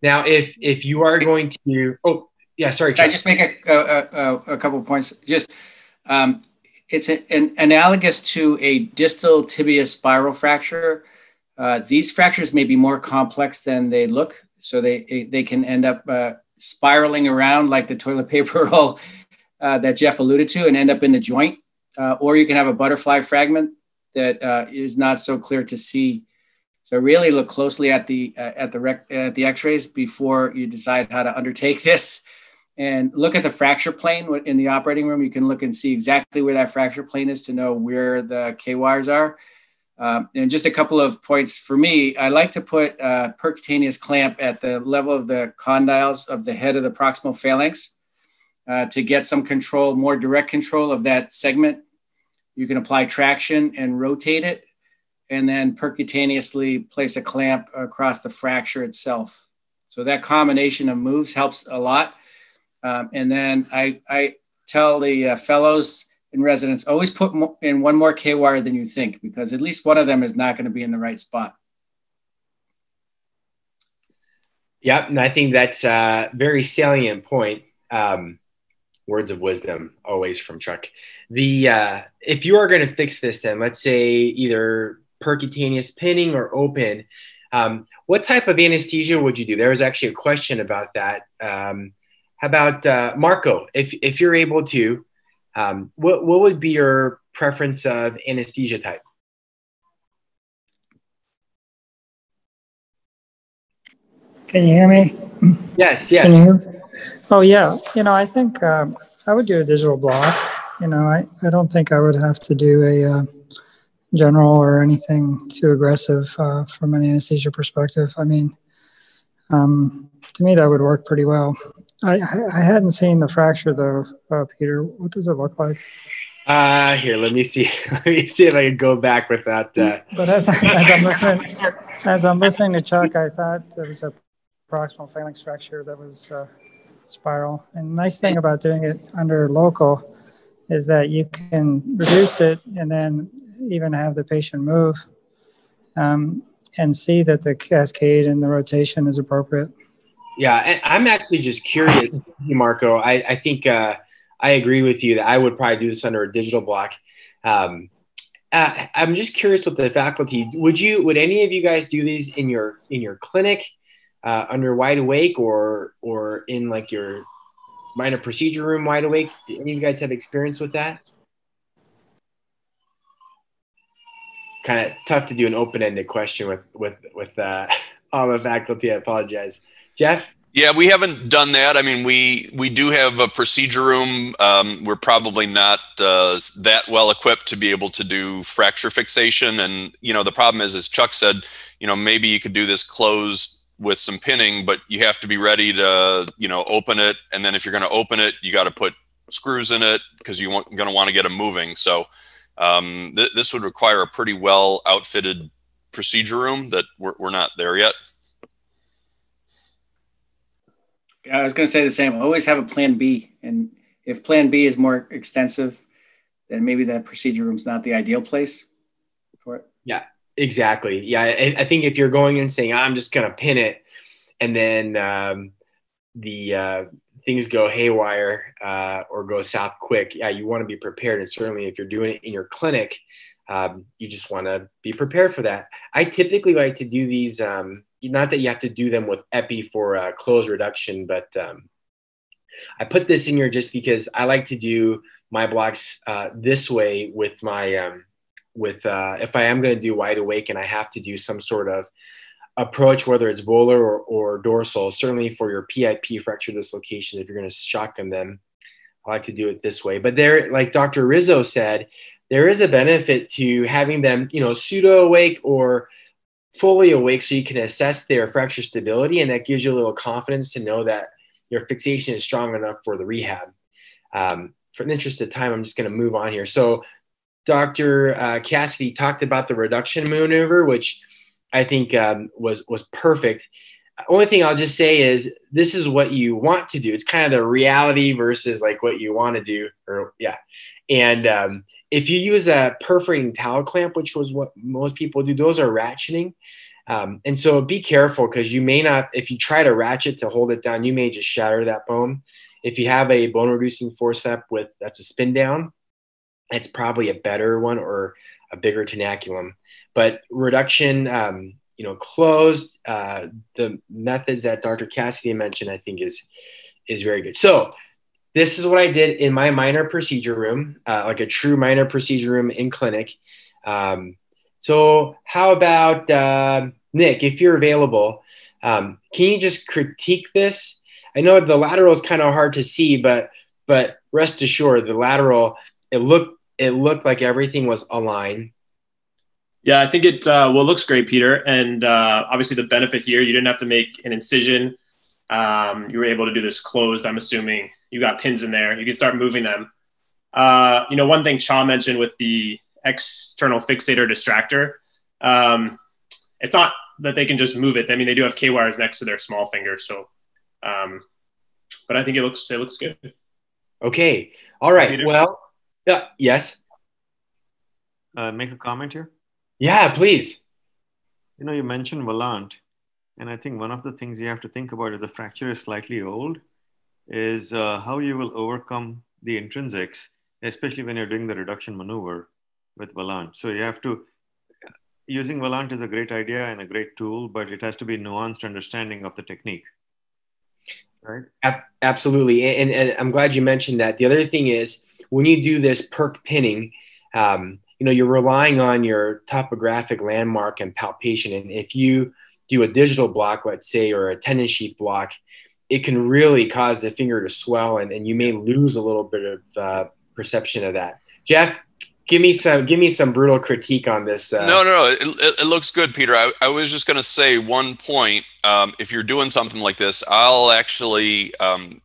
Now, if if you are going to, oh yeah, sorry. I just make a, a, a, a couple of points? Just um, it's an analogous to a distal tibia spiral fracture. Uh, these fractures may be more complex than they look, so they they can end up uh, spiraling around like the toilet paper roll uh, that Jeff alluded to and end up in the joint. Uh, or you can have a butterfly fragment that uh, is not so clear to see. So really look closely at the uh, at the rec- at the X-rays before you decide how to undertake this, and look at the fracture plane in the operating room. You can look and see exactly where that fracture plane is to know where the K wires are. Um, and just a couple of points for me, I like to put a percutaneous clamp at the level of the condyles of the head of the proximal phalanx uh, to get some control, more direct control of that segment. You can apply traction and rotate it, and then percutaneously place a clamp across the fracture itself. So that combination of moves helps a lot. Um, and then I, I tell the uh, fellows, in residence, always put in one more K wire than you think because at least one of them is not going to be in the right spot. Yep, and I think that's a very salient point. Um, words of wisdom always from Chuck. The uh, if you are going to fix this, then let's say either percutaneous pinning or open. Um, what type of anesthesia would you do? There was actually a question about that. Um, how about uh, Marco? If if you're able to, um, what, what would be your preference of anesthesia type? Can you hear me? Yes, yes. Can you hear? Oh yeah. You know, I think um, I would do a digital block. You know, I, I don't think I would have to do a uh, general or anything too aggressive uh, from an anesthesia perspective. I mean, um, to me that would work pretty well. I I hadn't seen the fracture though, uh, Peter. What does it look like? Uh, here, let me see. let me see if I can go back with that. Uh, but as, as I'm listening, as I'm listening to Chuck, I thought there was a proximal phalanx fracture that was uh, spiral. And nice thing about doing it under local is that you can reduce it and then even have the patient move um, and see that the cascade and the rotation is appropriate. Yeah, and I'm actually just curious, Marco. I, I think uh, I agree with you that I would probably do this under a digital block. Um, uh, I'm just curious with the faculty. Would you? Would any of you guys do these in your in your clinic uh, under wide awake or or in like your minor procedure room wide awake? Do any of you guys have experience with that? Kind of tough to do an open ended question with with with uh, all the faculty. I apologize, Jeff. Yeah, we haven't done that. I mean, we we do have a procedure room. Um, we're probably not uh, that well equipped to be able to do fracture fixation. And you know, the problem is, as Chuck said, you know, maybe you could do this closed with some pinning, but you have to be ready to you know open it. And then if you're going to open it, you got to put screws in it because you're going to want to get them moving. So um, th this would require a pretty well outfitted procedure room that we're, we're not there yet. I was going to say the same. Always have a plan B, and if plan B is more extensive, then maybe that procedure room's not the ideal place for it. Yeah, exactly. Yeah, I, I think if you're going and saying I'm just going to pin it, and then um, the uh, things go haywire uh, or go south quick, yeah, you want to be prepared. And certainly, if you're doing it in your clinic, um, you just want to be prepared for that. I typically like to do these. Um, not that you have to do them with epi for uh, close reduction, but um, I put this in here just because I like to do my blocks uh, this way with my um, with uh, if I am going to do wide awake and I have to do some sort of approach, whether it's volar or, or dorsal. Certainly for your PIP fracture dislocation, if you're going to shotgun them, I like to do it this way. But there, like Dr. Rizzo said, there is a benefit to having them, you know, pseudo awake or fully awake so you can assess their fracture stability and that gives you a little confidence to know that your fixation is strong enough for the rehab. Um, for the interest of time i'm just going to move on here. So dr uh, cassidy talked about the reduction maneuver which i think um, was was perfect. Only thing i'll just say is this is what you want to do. It's kind of the reality versus like what you want to do or yeah. And um, if you use a perforating towel clamp, which was what most people do, those are ratcheting. Um, and so be careful because you may not, if you try to ratchet to hold it down, you may just shatter that bone. If you have a bone reducing forcep with that's a spin down, it's probably a better one or a bigger tenaculum. But reduction, um, you know, closed, uh, the methods that Dr. Cassidy mentioned, I think is is very good. So this is what I did in my minor procedure room, uh, like a true minor procedure room in clinic. Um, so, how about uh, Nick, if you're available, um, can you just critique this? I know the lateral is kind of hard to see, but but rest assured, the lateral it looked it looked like everything was aligned. Yeah, I think it uh, well looks great, Peter. And uh, obviously, the benefit here, you didn't have to make an incision. Um, you were able to do this closed. I'm assuming you got pins in there. You can start moving them. Uh, you know, one thing Chia mentioned with the external fixator distractor, um, it's not that they can just move it. I mean, they do have K wires next to their small finger. So, um, but I think it looks it looks good. Okay. All right. Well, yeah. Yes. Uh, make a comment here. Yeah, please. You know, you mentioned WALANT, and I think one of the things you have to think about if the fracture is slightly old is uh, how you will overcome the intrinsics, especially when you're doing the reduction maneuver with WALANT. So you have to, using WALANT is a great idea and a great tool, but it has to be nuanced understanding of the technique. Right? Absolutely. And, and I'm glad you mentioned that. The other thing is when you do this perk pinning, um, you know, you're relying on your topographic landmark and palpation. And if you do a digital block, let's say, or a tendon sheath block, it can really cause the finger to swell and, and you may lose a little bit of uh, perception of that. Jeff, give me some give me some brutal critique on this. Uh, no, no, no. It, it, looks good, Peter. I, I was just going to say one point. Um, if you're doing something like this, I'll actually um,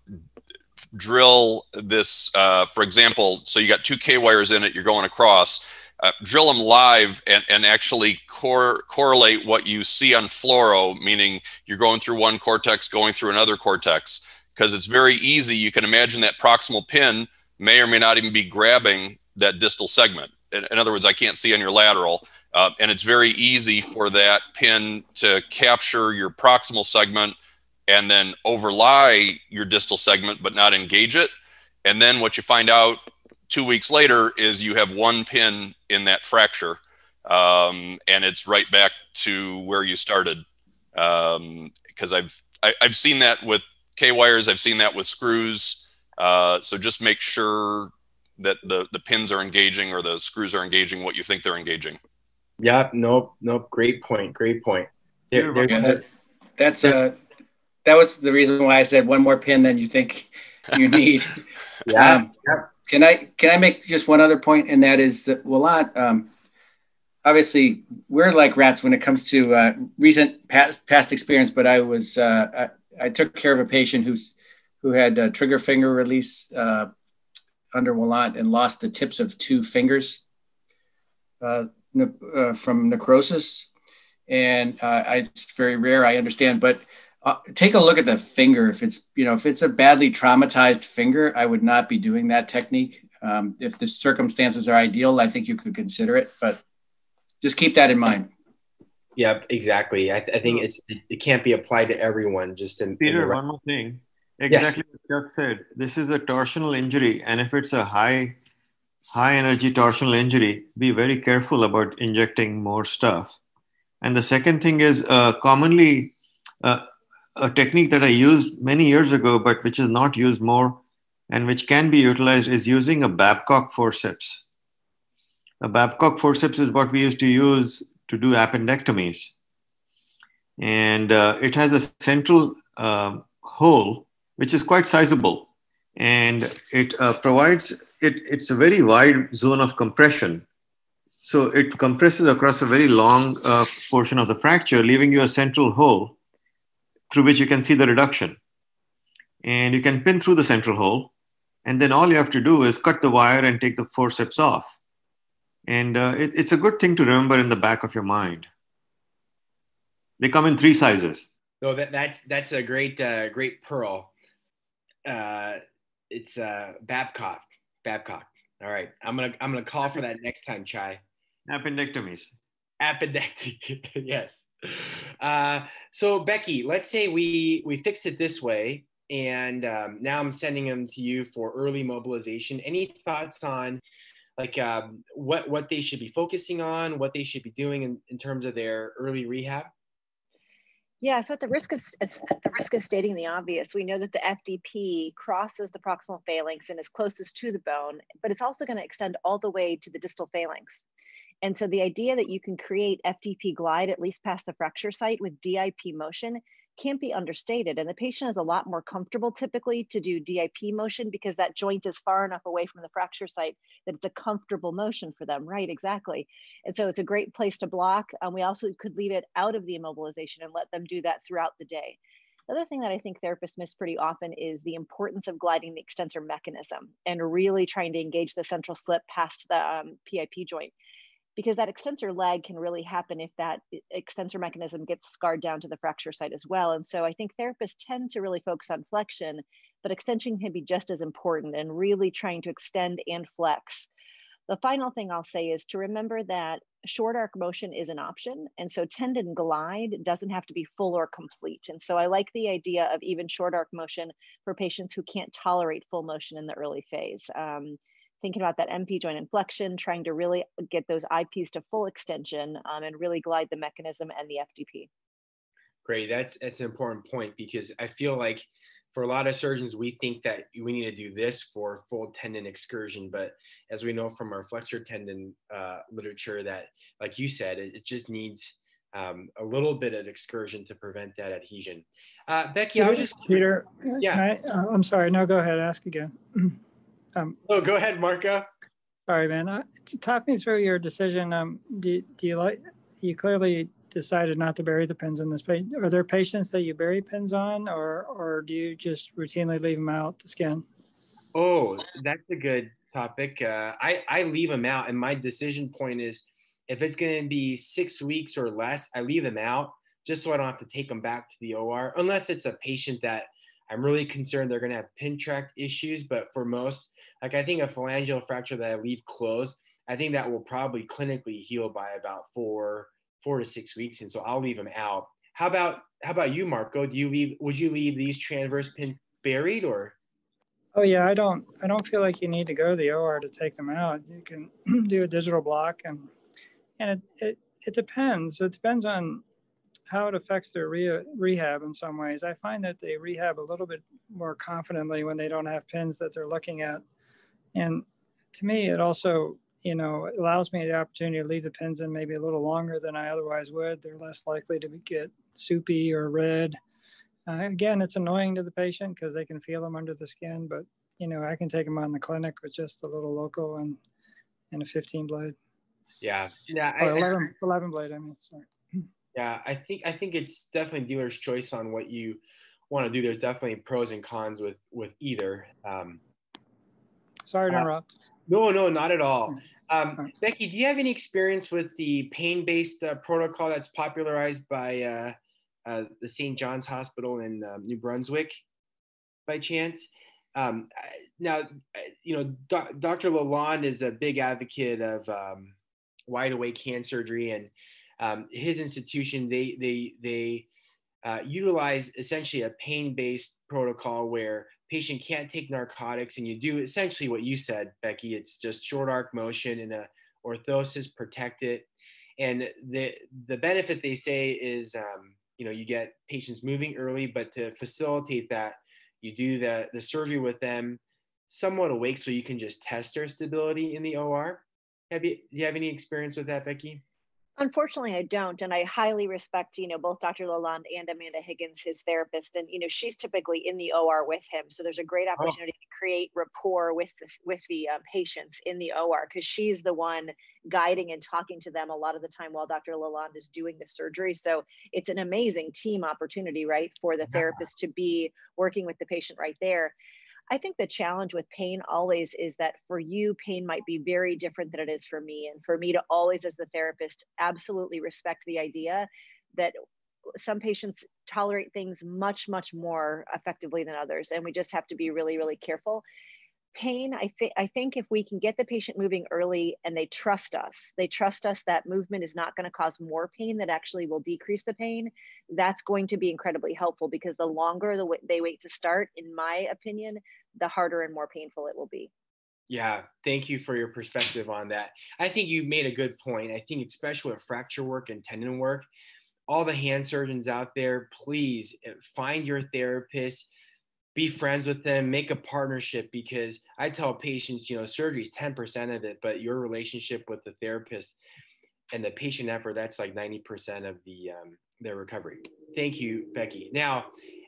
drill this. Uh, for example, so you got two K wires in it. You're going across. Uh, drill them live and, and actually cor- correlate what you see on fluoro, meaning you're going through one cortex, going through another cortex, because it's very easy. You can imagine that proximal pin may or may not even be grabbing that distal segment. In, in other words, I can't see on your lateral. Uh, and it's very easy for that pin to capture your proximal segment and then overlie your distal segment but not engage it. And then what you find out two weeks later is you have one pin in that fracture um, and it's right back to where you started. Because um, I've I, have i have seen that with K wires, I've seen that with screws. Uh, so just make sure that the the pins are engaging or the screws are engaging what you think they're engaging. Yeah, nope, nope. Great point. Great point. yeah, that, that's uh that was the reason why I said one more pin than you think you need. yeah. Um, yeah. Can I can I make just one other point, and that is that WALANT, um, obviously we're like rats when it comes to uh, recent past past experience. But I was uh, I, I, took care of a patient who's who had a trigger finger release uh, under WALANT and lost the tips of two fingers uh, ne- uh, from necrosis. And it's very rare, I understand, but uh, take a look at the finger. If it's, you know, if it's a badly traumatized finger, I would not be doing that technique. Um, if the circumstances are ideal, I think you could consider it, but just keep that in mind. Yep, exactly. I, I think it's it, it, can't be applied to everyone. Just in Peter, in one more thing. Exactly yes. what Chuck said. This is a torsional injury, and if it's a high, high energy torsional injury, be very careful about injecting more stuff. And the second thing is uh, commonly uh, a technique that I used many years ago, but which is not used more, and which can be utilized, is using a Babcock forceps. A Babcock forceps is what we used to use to do appendectomies, and uh, it has a central uh, hole which is quite sizable. And it uh, provides, it, it's a very wide zone of compression. So it compresses across a very long uh, portion of the fracture, leaving you a central hole through which you can see the reduction. And you can pin through the central hole. And then all you have to do is cut the wire and take the forceps off. And uh, it, it's a good thing to remember in the back of your mind. They come in three sizes. No, that, that's that's a great uh, great pearl uh, it's uh, Babcock. Babcock. All right, I'm gonna I'm gonna call for that next time, Chia. Appendectomies. Appendectomy. yes. Uh, so Becky, let's say we we fix it this way, and um, now I'm sending them to you for early mobilization. Any thoughts on like um, what what they should be focusing on, what they should be doing in, in terms of their early rehab? Yeah, so at the risk of at the risk of stating the obvious, we know that the FDP crosses the proximal phalanx and is closest to the bone, but it's also going to extend all the way to the distal phalanx. And so the idea that you can create FDP glide at least past the fracture site with DIP motion can't be understated. And the patient is a lot more comfortable typically to do DIP motion because that joint is far enough away from the fracture site that it's a comfortable motion for them, right? Exactly. And so it's a great place to block. Um, we also could leave it out of the immobilization and let them do that throughout the day. The other thing that I think therapists miss pretty often is the importance of gliding the extensor mechanism and really trying to engage the central slip past the um, PIP joint because that extensor lag can really happen if that extensor mechanism gets scarred down to the fracture site as well. And so I think therapists tend to really focus on flexion, but extension can be just as important and really trying to extend and flex. The final thing I'll say is to remember that short arc motion is an option. And so tendon glide doesn't have to be full or complete. And so I like the idea of even short arc motion for patients who can't tolerate full motion in the early phase. Um, thinking about that MP joint inflection, trying to really get those IPs to full extension um, and really glide the mechanism and the FDP. Great, that's that's an important point because I feel like for a lot of surgeons, we think that we need to do this for full tendon excursion, but as we know from our flexor tendon uh, literature, that like you said, it, it just needs um, a little bit of excursion to prevent that adhesion. Uh, Becky, I was just Peter. Yeah, I, am sorry. No, go ahead. Ask again. um, oh, go ahead, Marco. Sorry, man. Uh, talk me through your decision. Um, do, do you like? You clearly decided not to bury the pins in this patient. Are there patients that you bury pins on, or or do you just routinely leave them out the skin? Oh, that's a good topic. Uh, I I leave them out, and my decision point is if it's going to be six weeks or less, I leave them out just so I don't have to take them back to the OR, unless it's a patient that I'm really concerned they're going to have pin tract issues. But for most, like I think a phalangeal fracture that I leave closed, I think that will probably clinically heal by about four four to six weeks, and so I'll leave them out. How about how about you, Marco? Do you leave? Would you leave these transverse pins buried or? Oh yeah, I don't. I don't feel like you need to go to the OR to take them out. You can do a digital block, and and it it, it depends. It depends on how it affects their re- rehab in some ways. I find that they rehab a little bit more confidently when they don't have pins that they're looking at, and to me, it also you know, allows me the opportunity to leave the pins in maybe a little longer than I otherwise would. They're less likely to get soupy or red. Uh, again, it's annoying to the patient because they can feel them under the skin, but you know, I can take them on the clinic with just a little local and and a 15 blade. Yeah, yeah, I, 11, 11 blade. I mean, sorry. Yeah, I think I think it's definitely dealer's choice on what you want to do. There's definitely pros and cons with with either. Um, sorry to uh, interrupt. No, no, not at all. Um, Becky, do you have any experience with the pain-based uh, protocol that's popularized by uh, uh, the St. John's Hospital in um, New Brunswick, by chance? Um, now, you know, Do- Dr. Lalonde is a big advocate of um, wide awake hand surgery, and um, his institution they they they uh, utilize essentially a pain-based protocol where patient can't take narcotics and you do essentially what you said becky it's just short arc motion and a orthosis protect it. And the the benefit they say is um, you know you get patients moving early but to facilitate that you do the the surgery with them somewhat awake so you can just test their stability in the or have you do you have any experience with that becky Unfortunately, I don't, and I highly respect, you know, both Dr. Lalonde and Amanda Higgins, his therapist, and you know, she's typically in the OR with him, so there's a great oh. opportunity oh. to create rapport with the, with the uh, patients in the OR because she's the one guiding and talking to them a lot of the time while Dr. Lalonde is doing the surgery. So it's an amazing team opportunity, right, for the therapist to be working with the patient right there. I think the challenge with pain always is that for you, pain might be very different than it is for me. And for me to always, as the therapist, absolutely respect the idea that some patients tolerate things much, much more effectively than others. And we just have to be really, really careful pain i think i think if we can get the patient moving early and they trust us they trust us that movement is not going to cause more pain that actually will decrease the pain that's going to be incredibly helpful because the longer the they wait to start in my opinion the harder and more painful it will be. Yeah thank you for your perspective on that. I think you made a good point. I think especially with fracture work and tendon work all the hand surgeons out there please eh, find your therapist be friends with them, make a partnership because I tell patients, you know, surgery is 10% of it, but your relationship with the therapist and the patient effort, that's like 90% of the um, their recovery. Thank you, Becky. Now,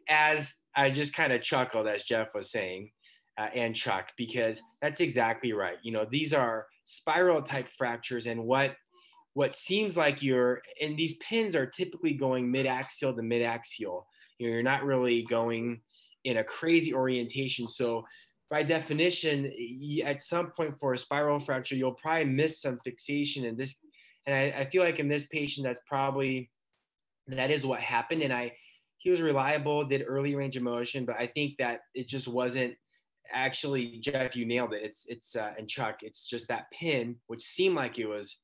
as I just kind of chuckled as Jeff was saying, uh, and Chuck, because that's exactly right. You know, these are spiral type fractures, and what what seems like you're and these pins are typically going mid axial to mid axial. You know, you're not really going in a crazy orientation. So by definition, at some point for a spiral fracture, you'll probably miss some fixation. And this, and I, I feel like in this patient, that's probably that is what happened. And I, he was reliable, did early range of motion, but I think that it just wasn't actually Jeff. You nailed it. It's it's uh, and Chuck. It's just that pin, which seemed like it was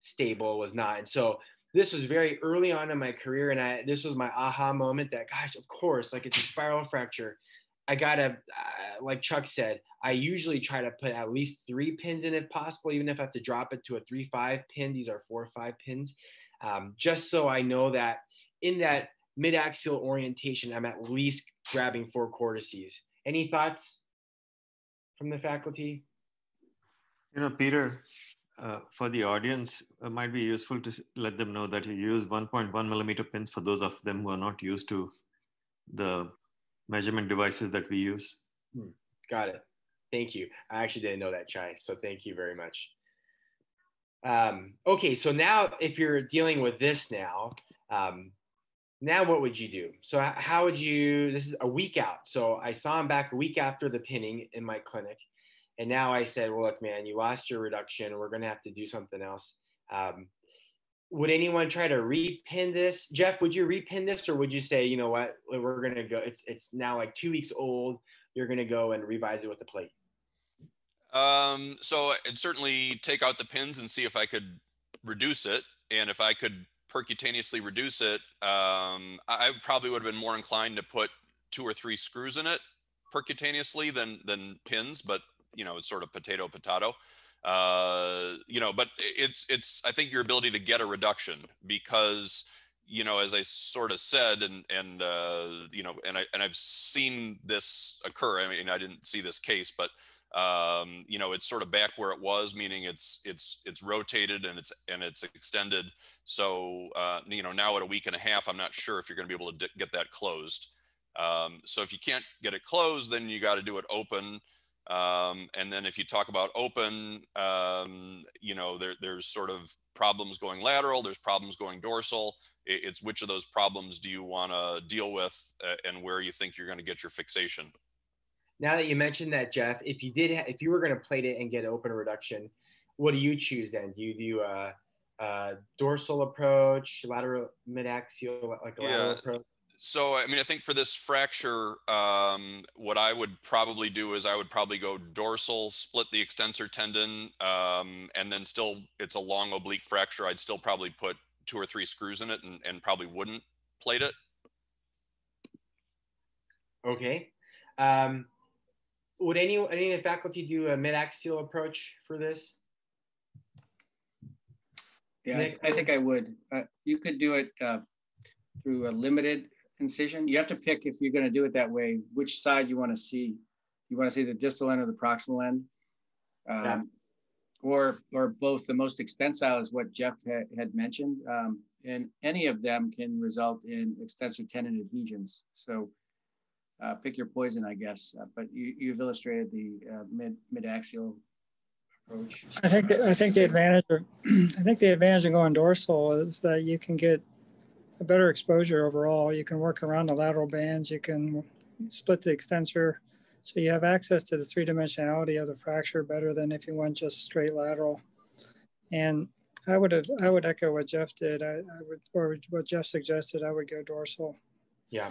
stable, was not. And so this was very early on in my career and i this was my aha moment that gosh of course like it's a spiral fracture. I gotta uh, like chuck said i usually try to put at least three pins in if possible even if i have to drop it to a three five pin. These are four or five pins um, just so i know that in that mid-axial orientation i'm at least grabbing four cortices. Any thoughts from the faculty? You know peter uh, for the audience, it might be useful to let them know that you use 1.1 millimeter pins for those of them who are not used to the measurement devices that we use. Hmm. Got it. Thank you. I actually didn't know that, Chia. So thank you very much. Um, okay, so now if you're dealing with this now, um, now what would you do? So how would you? This is a week out. So I saw him back a week after the pinning in my clinic, and now I said, "Well, look, man, you lost your reduction. We're going to have to do something else." Um, would anyone try to repin this, Jeff? Would you repin this, or would you say, you know what, we're going to go? It's it's now like two weeks old. You're going to go and revise it with the plate. Um, so I'd certainly take out the pins and see if I could reduce it, and if I could percutaneously reduce it, um, I probably would have been more inclined to put two or three screws in it percutaneously than than pins. But you know, it's sort of potato potato. Uh, you know, but it's it's I think your ability to get a reduction because you know, as I sort of said, and and uh, you know, and I and I've seen this occur. I mean, I didn't see this case, but um, you know, it's sort of back where it was, meaning it's it's it's rotated and it's and it's extended. So uh, you know, now at a week and a half, I'm not sure if you're going to be able to get that closed. Um, so if you can't get it closed, then you got to do it open. Um, and then if you talk about open, um, you know, there, there's sort of problems going lateral, there's problems going dorsal. It's which of those problems do you want to deal with uh, and where you think you're going to get your fixation now that you mentioned that, Jeff, if you did, if you were going to plate it and get open reduction, what do you choose then? Do you do a, a dorsal approach, lateral mid-axial, like a yeah. lateral approach? So, I mean, I think for this fracture, um, what I would probably do is I would probably go dorsal, split the extensor tendon, um, and then still, it's a long oblique fracture. I'd still probably put two or three screws in it and, and probably wouldn't plate it. Okay. Um, would any any of the faculty do a mid-axial approach for this? Yeah, I, I, think I would. Uh, you could do it uh, through a limited incision. You have to pick if you're going to do it that way, which side you want to see. You want to see the distal end or the proximal end, um, yeah. or or both. The most extensile is what Jeff ha- had mentioned, um, and any of them can result in extensor tendon adhesions. So uh, pick your poison, I guess. Uh, but you, have illustrated the uh, mid mid axial approach. I think I think the advantage of I think the advantage of going dorsal is that you can get a better exposure overall. You can work around the lateral bands. You can split the extensor, so you have access to the three dimensionality of the fracture better than if you went just straight lateral. And I would have, I would echo what Jeff did. I, I would or what Jeff suggested. I would go dorsal. Yeah.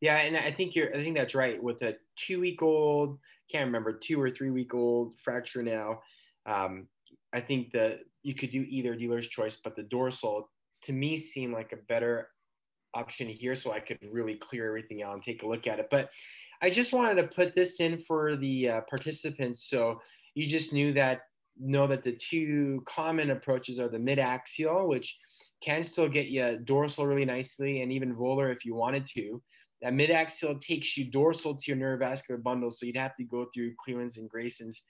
Yeah, and I think you're. I think that's right. With a two-week-old, can't remember two or three-week-old fracture now. Um, I think that you could do either dealer's choice, but the dorsal to me seemed like a better option here, so I could really clear everything out and take a look at it. But I just wanted to put this in for the uh, participants, so you just knew that know that the two common approaches are the mid-axial, which can still get you dorsal really nicely, and even volar if you wanted to. That mid-axial takes you dorsal to your neurovascular bundle, so you'd have to go through Cleland's and Grayson's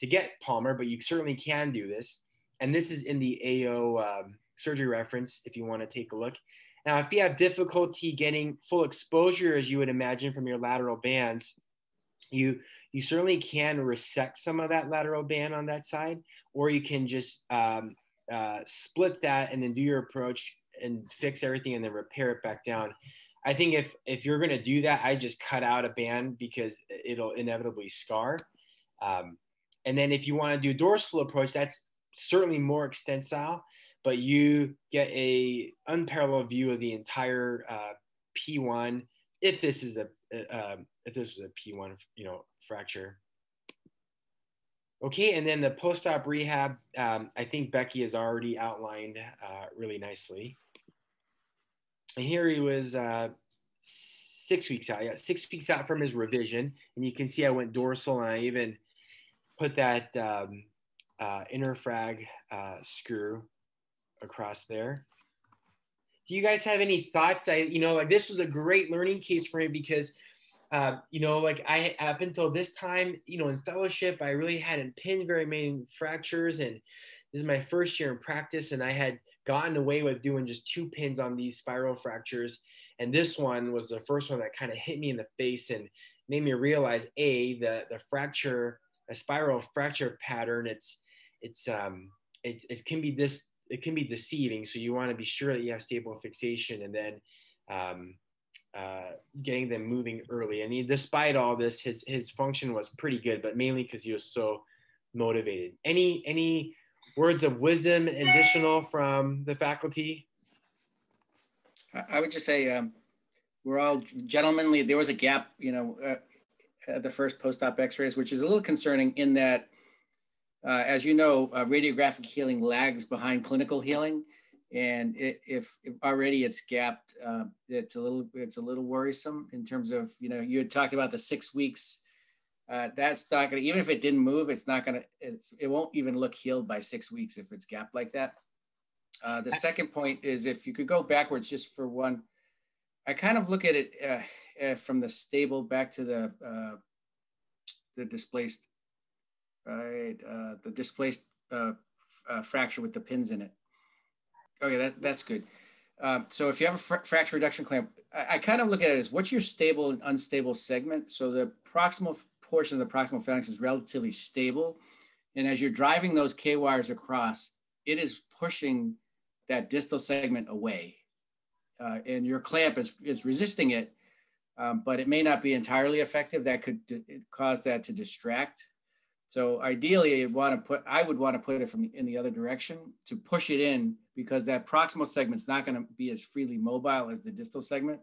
to get palmar, but you certainly can do this. And this is in the AO um, surgery reference if you want to take a look. Now, if you have difficulty getting full exposure, as you would imagine from your lateral bands, you you certainly can resect some of that lateral band on that side, or you can just um, uh, split that and then do your approach and fix everything and then repair it back down. I think if if you're gonna do that, I just cut out a band because it'll inevitably scar. Um, and then if you want to do a dorsal approach, that's certainly more extensile, but you get a unparalleled view of the entire uh, P1 if this is a uh, if this is a P1 you know fracture. Okay, and then the post-op rehab, um, I think Becky has already outlined uh, really nicely. And here he was uh, six weeks out. Yeah, six weeks out from his revision, and you can see I went dorsal, and I even put that um, uh, interfrag uh, screw across there. Do you guys have any thoughts? I, you know, like this was a great learning case for me because uh, you know, like I up until this time, you know, in fellowship, I really hadn't pinned very many fractures, and this is my first year in practice, and I had gotten away with doing just two pins on these spiral fractures, and this one was the first one that kind of hit me in the face and made me realize a the the fracture, a spiral fracture pattern. It's it's um it's it can be this it can be deceiving, so you want to be sure that you have stable fixation, and then um, uh, getting them moving early. And he, despite all this, his his function was pretty good, but mainly because he was so motivated. Any any words of wisdom additional from the faculty? I would just say um, we're all gentlemanly. There was a gap, you know, uh, the first post-op X-rays, which is a little concerning in that, uh, as you know, uh, radiographic healing lags behind clinical healing and it, if, if, already it's gapped, uh, it's a little it's a little worrisome in terms of you know you had talked about the six weeks. Uh, that's not gonna even if it didn't move, it's not gonna it's it won't even look healed by six weeks if it's gapped like that. Uh, the second point is if you could go backwards just for one. I kind of look at it uh, from the stable back to the the displaced, right? the displaced fracture with the pins in it Okay, that, that's good. Um, so if you have a fr- fracture reduction clamp, I, I, kind of look at it as what's your stable and unstable segment. So the proximal portion of the proximal phalanx is relatively stable. And as you're driving those K wires across, it is pushing that distal segment away. Uh, and your clamp is, is resisting it, um, but it may not be entirely effective. That could cause that to distract. So ideally, I want to put I would want to put it from in the other direction to push it in because that proximal segment is not going to be as freely mobile as the distal segment.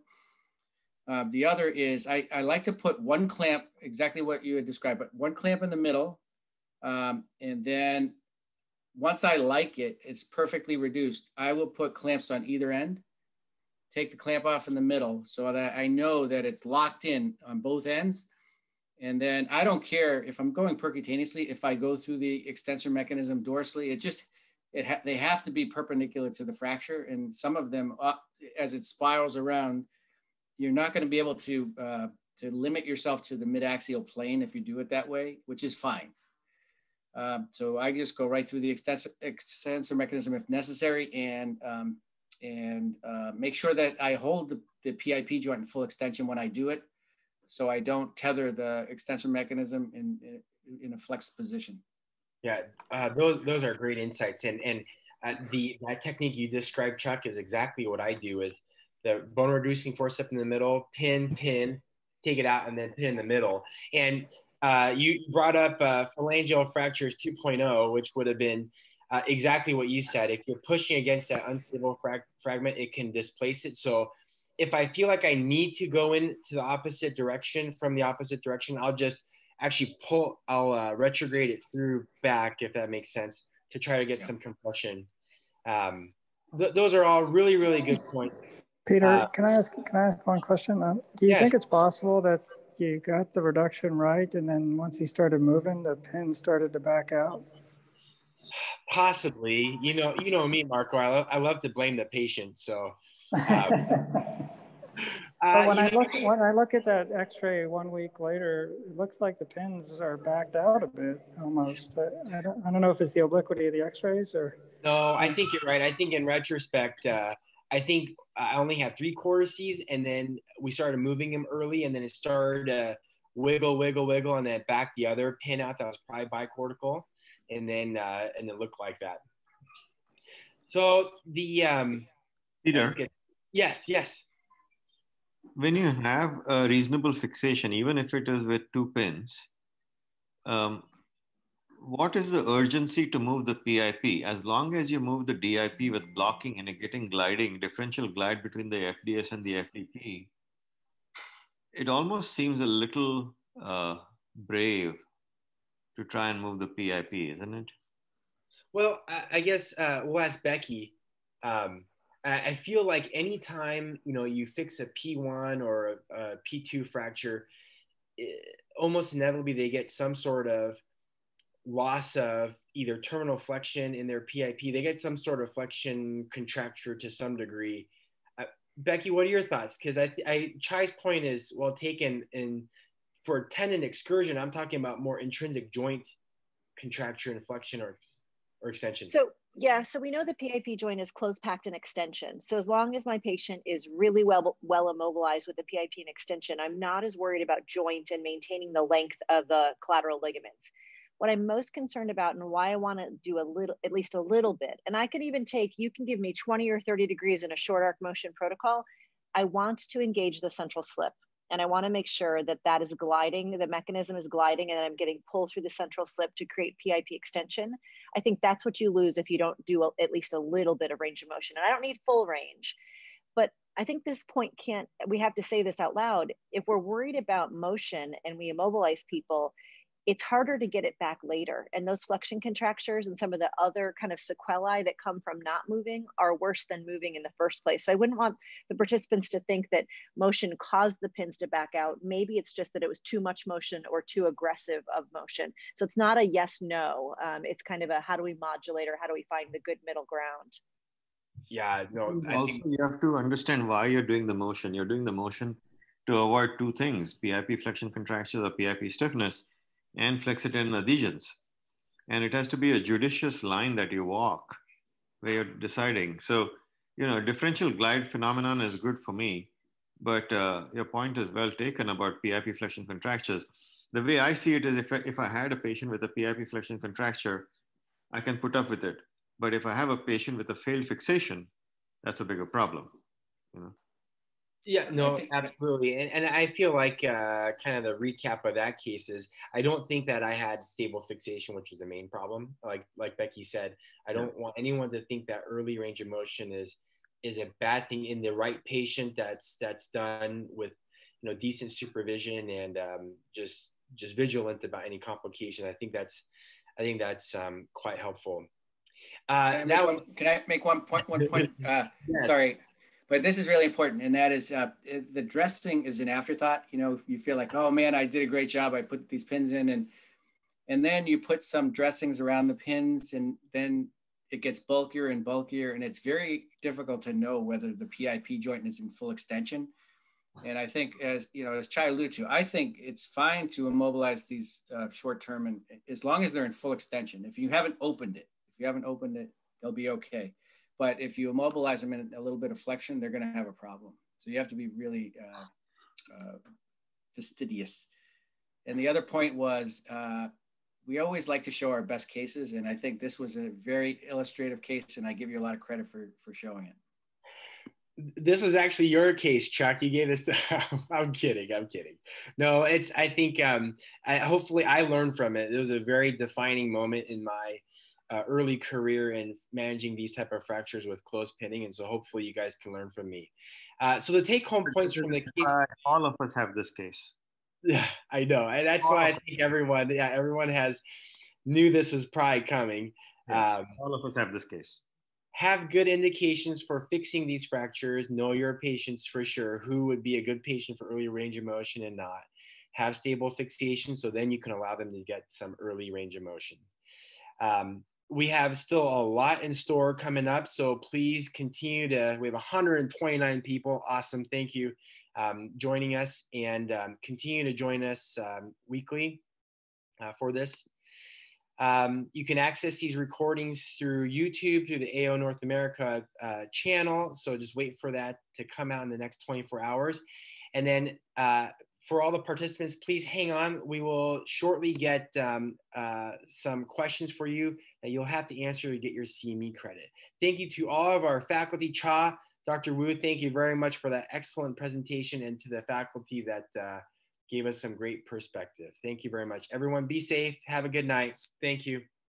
Uh, the other is I, I, like to put one clamp, exactly what you had described, but one clamp in the middle. Um, and then once I like it, it's perfectly reduced. I will put clamps on either end, take the clamp off in the middle so that I know that it's locked in on both ends and then I don't care if I'm going percutaneously, if I go through the extensor mechanism dorsally, it just, it ha- they have to be perpendicular to the fracture. And some of them, uh, as it spirals around, you're not going to be able to, uh, to limit yourself to the mid-axial plane if you do it that way, which is fine. Um, so I just go right through the extensor, extensor mechanism if necessary and, um, and uh, make sure that I hold the, the PIP joint in full extension when I do it so I don't tether the extensor mechanism in in a flexed position. Yeah, uh, those those are great insights, and and uh, the that technique you described, Chuck, is exactly what I do. Is the bone reducing forcep in the middle, pin, pin, take it out, and then pin in the middle. And uh, you brought up uh, phalangeal fractures 2.0, which would have been uh, exactly what you said. If you're pushing against that unstable frag- fragment, it can displace it. So if I feel like I need to go into the opposite direction from the opposite direction, I'll just actually pull, I'll uh, retrograde it through back, if that makes sense, to try to get yeah. some compression. Um, th- those are all really, really good points. Peter, uh, can I ask can I ask one question? Um, do you yes. think it's possible that you got the reduction right, and then once he started moving, the pin started to back out? Possibly. You know, you know me, Marco. I, lo- I love to blame the patient. So um, Uh, when I look when I look at that X-ray one week later, it looks like the pins are backed out a bit almost. I, I, don't, I don't know if it's the obliquity of the X-rays or. No, I think you're right. I think in retrospect, uh, I think I only had three cortices, and then we started moving them early, and then it started to wiggle, wiggle, wiggle, and then back the other pin out that was probably bicortical, and then uh, and it looked like that. So the um, Peter. Yes, yes. When you have a reasonable fixation, even if it is with two pins, um, what is the urgency to move the PIP? As long as you move the DIP with blocking and getting gliding, differential glide between the FDS and the FDP, it almost seems a little uh, brave to try and move the PIP, isn't it? Well, I guess uh, we'll ask Becky. Um, I feel like anytime you know you fix a P1 or a, a P2 fracture, it, almost inevitably they get some sort of loss of either terminal flexion in their PIP. They get some sort of flexion contracture to some degree. I, Becky, what are your thoughts? Because I, I Chia's point is well taken. And for tendon excursion, I'm talking about more intrinsic joint contracture and flexion or or extension. So yeah, so we know the PIP joint is closed packed and extension. So as long as my patient is really well well immobilized with the PIP and extension, I'm not as worried about joint and maintaining the length of the collateral ligaments. What I'm most concerned about and why I want to do a little, at least a little bit, and I could even take, you can give me 20 or 30 degrees in a short arc motion protocol. I want to engage the central slip and I want to make sure that that is gliding, the mechanism is gliding, and I'm getting pulled through the central slip to create PIP extension. I think that's what you lose if you don't do at least a little bit of range of motion. And I don't need full range, but I think this point can't, we have to say this out loud. If we're worried about motion and we immobilize people, it's harder to get it back later. And those flexion contractures and some of the other kind of sequelae that come from not moving are worse than moving in the first place. So I wouldn't want the participants to think that motion caused the pins to back out. Maybe it's just that it was too much motion or too aggressive of motion. So it's not a yes no. Um, it's kind of a how do we modulate or how do we find the good middle ground? Yeah, no. I also, think- you have to understand why you're doing the motion. You're doing the motion to avoid two things PIP flexion contractures or PIP stiffness and flexor tendon adhesions. And it has to be a judicious line that you walk where you're deciding. So, you know, differential glide phenomenon is good for me, but uh, your point is well taken about PIP flexion contractures. The way I see it is if I, if I had a patient with a PIP flexion contracture, I can put up with it. But if I have a patient with a failed fixation, that's a bigger problem. You know? Yeah, no, absolutely. And, and I feel like uh, kind of the recap of that case is I don't think that I had stable fixation, which was the main problem. Like like Becky said, I don't want anyone to think that early range of motion is is a bad thing in the right patient that's that's done with you know decent supervision and um, just just vigilant about any complication. I think that's I think that's um, quite helpful. Uh, can, I was, one, can I make one point? One point. Uh, yes. Sorry, but this is really important, and that is uh, the dressing is an afterthought. You know, you feel like, oh man, I did a great job. I put these pins in, and and then you put some dressings around the pins, and then it gets bulkier and bulkier, and it's very difficult to know whether the PIP joint is in full extension. And I think, as you know, as Chia alluded to, I think it's fine to immobilize these uh, short term, and as long as they're in full extension. If you haven't opened it, if you haven't opened it, they'll be okay. But if you immobilize them in a little bit of flexion, they're going to have a problem. So you have to be really uh, uh, fastidious. And the other point was uh, we always like to show our best cases. And I think this was a very illustrative case. And I give you a lot of credit for, for showing it. This was actually your case, Chuck. You gave. To, I'm kidding. I'm kidding. No, it's. I think. Um, I, hopefully, I learned from it. It was a very defining moment in my uh, early career in managing these type of fractures with closed pinning, and so hopefully you guys can learn from me. Uh, so the take home points from the case. Uh, all of us have this case. Yeah, I know, and that's all why I think everyone, yeah, everyone has knew this is probably coming. Yes, um, all of us have this case. Have good indications for fixing these fractures. Know your patients for sure. Who would be a good patient for early range of motion and not have stable fixation. So then you can allow them to get some early range of motion. Um, we have still a lot in store coming up. So please continue to, we have 129 people. Awesome. Thank you um, joining us and um, continue to join us um, weekly uh, for this. Um, you can access these recordings through YouTube, through the AO North America uh, channel. So just wait for that to come out in the next 24 hours. And then uh, for all the participants, please hang on. We will shortly get um, uh, some questions for you that you'll have to answer to get your CME credit. Thank you to all of our faculty. Cha, Dr. Wu, thank you very much for that excellent presentation and to the faculty that uh, gave us some great perspective. Thank you very much. Everyone be safe. Have a good night. Thank you.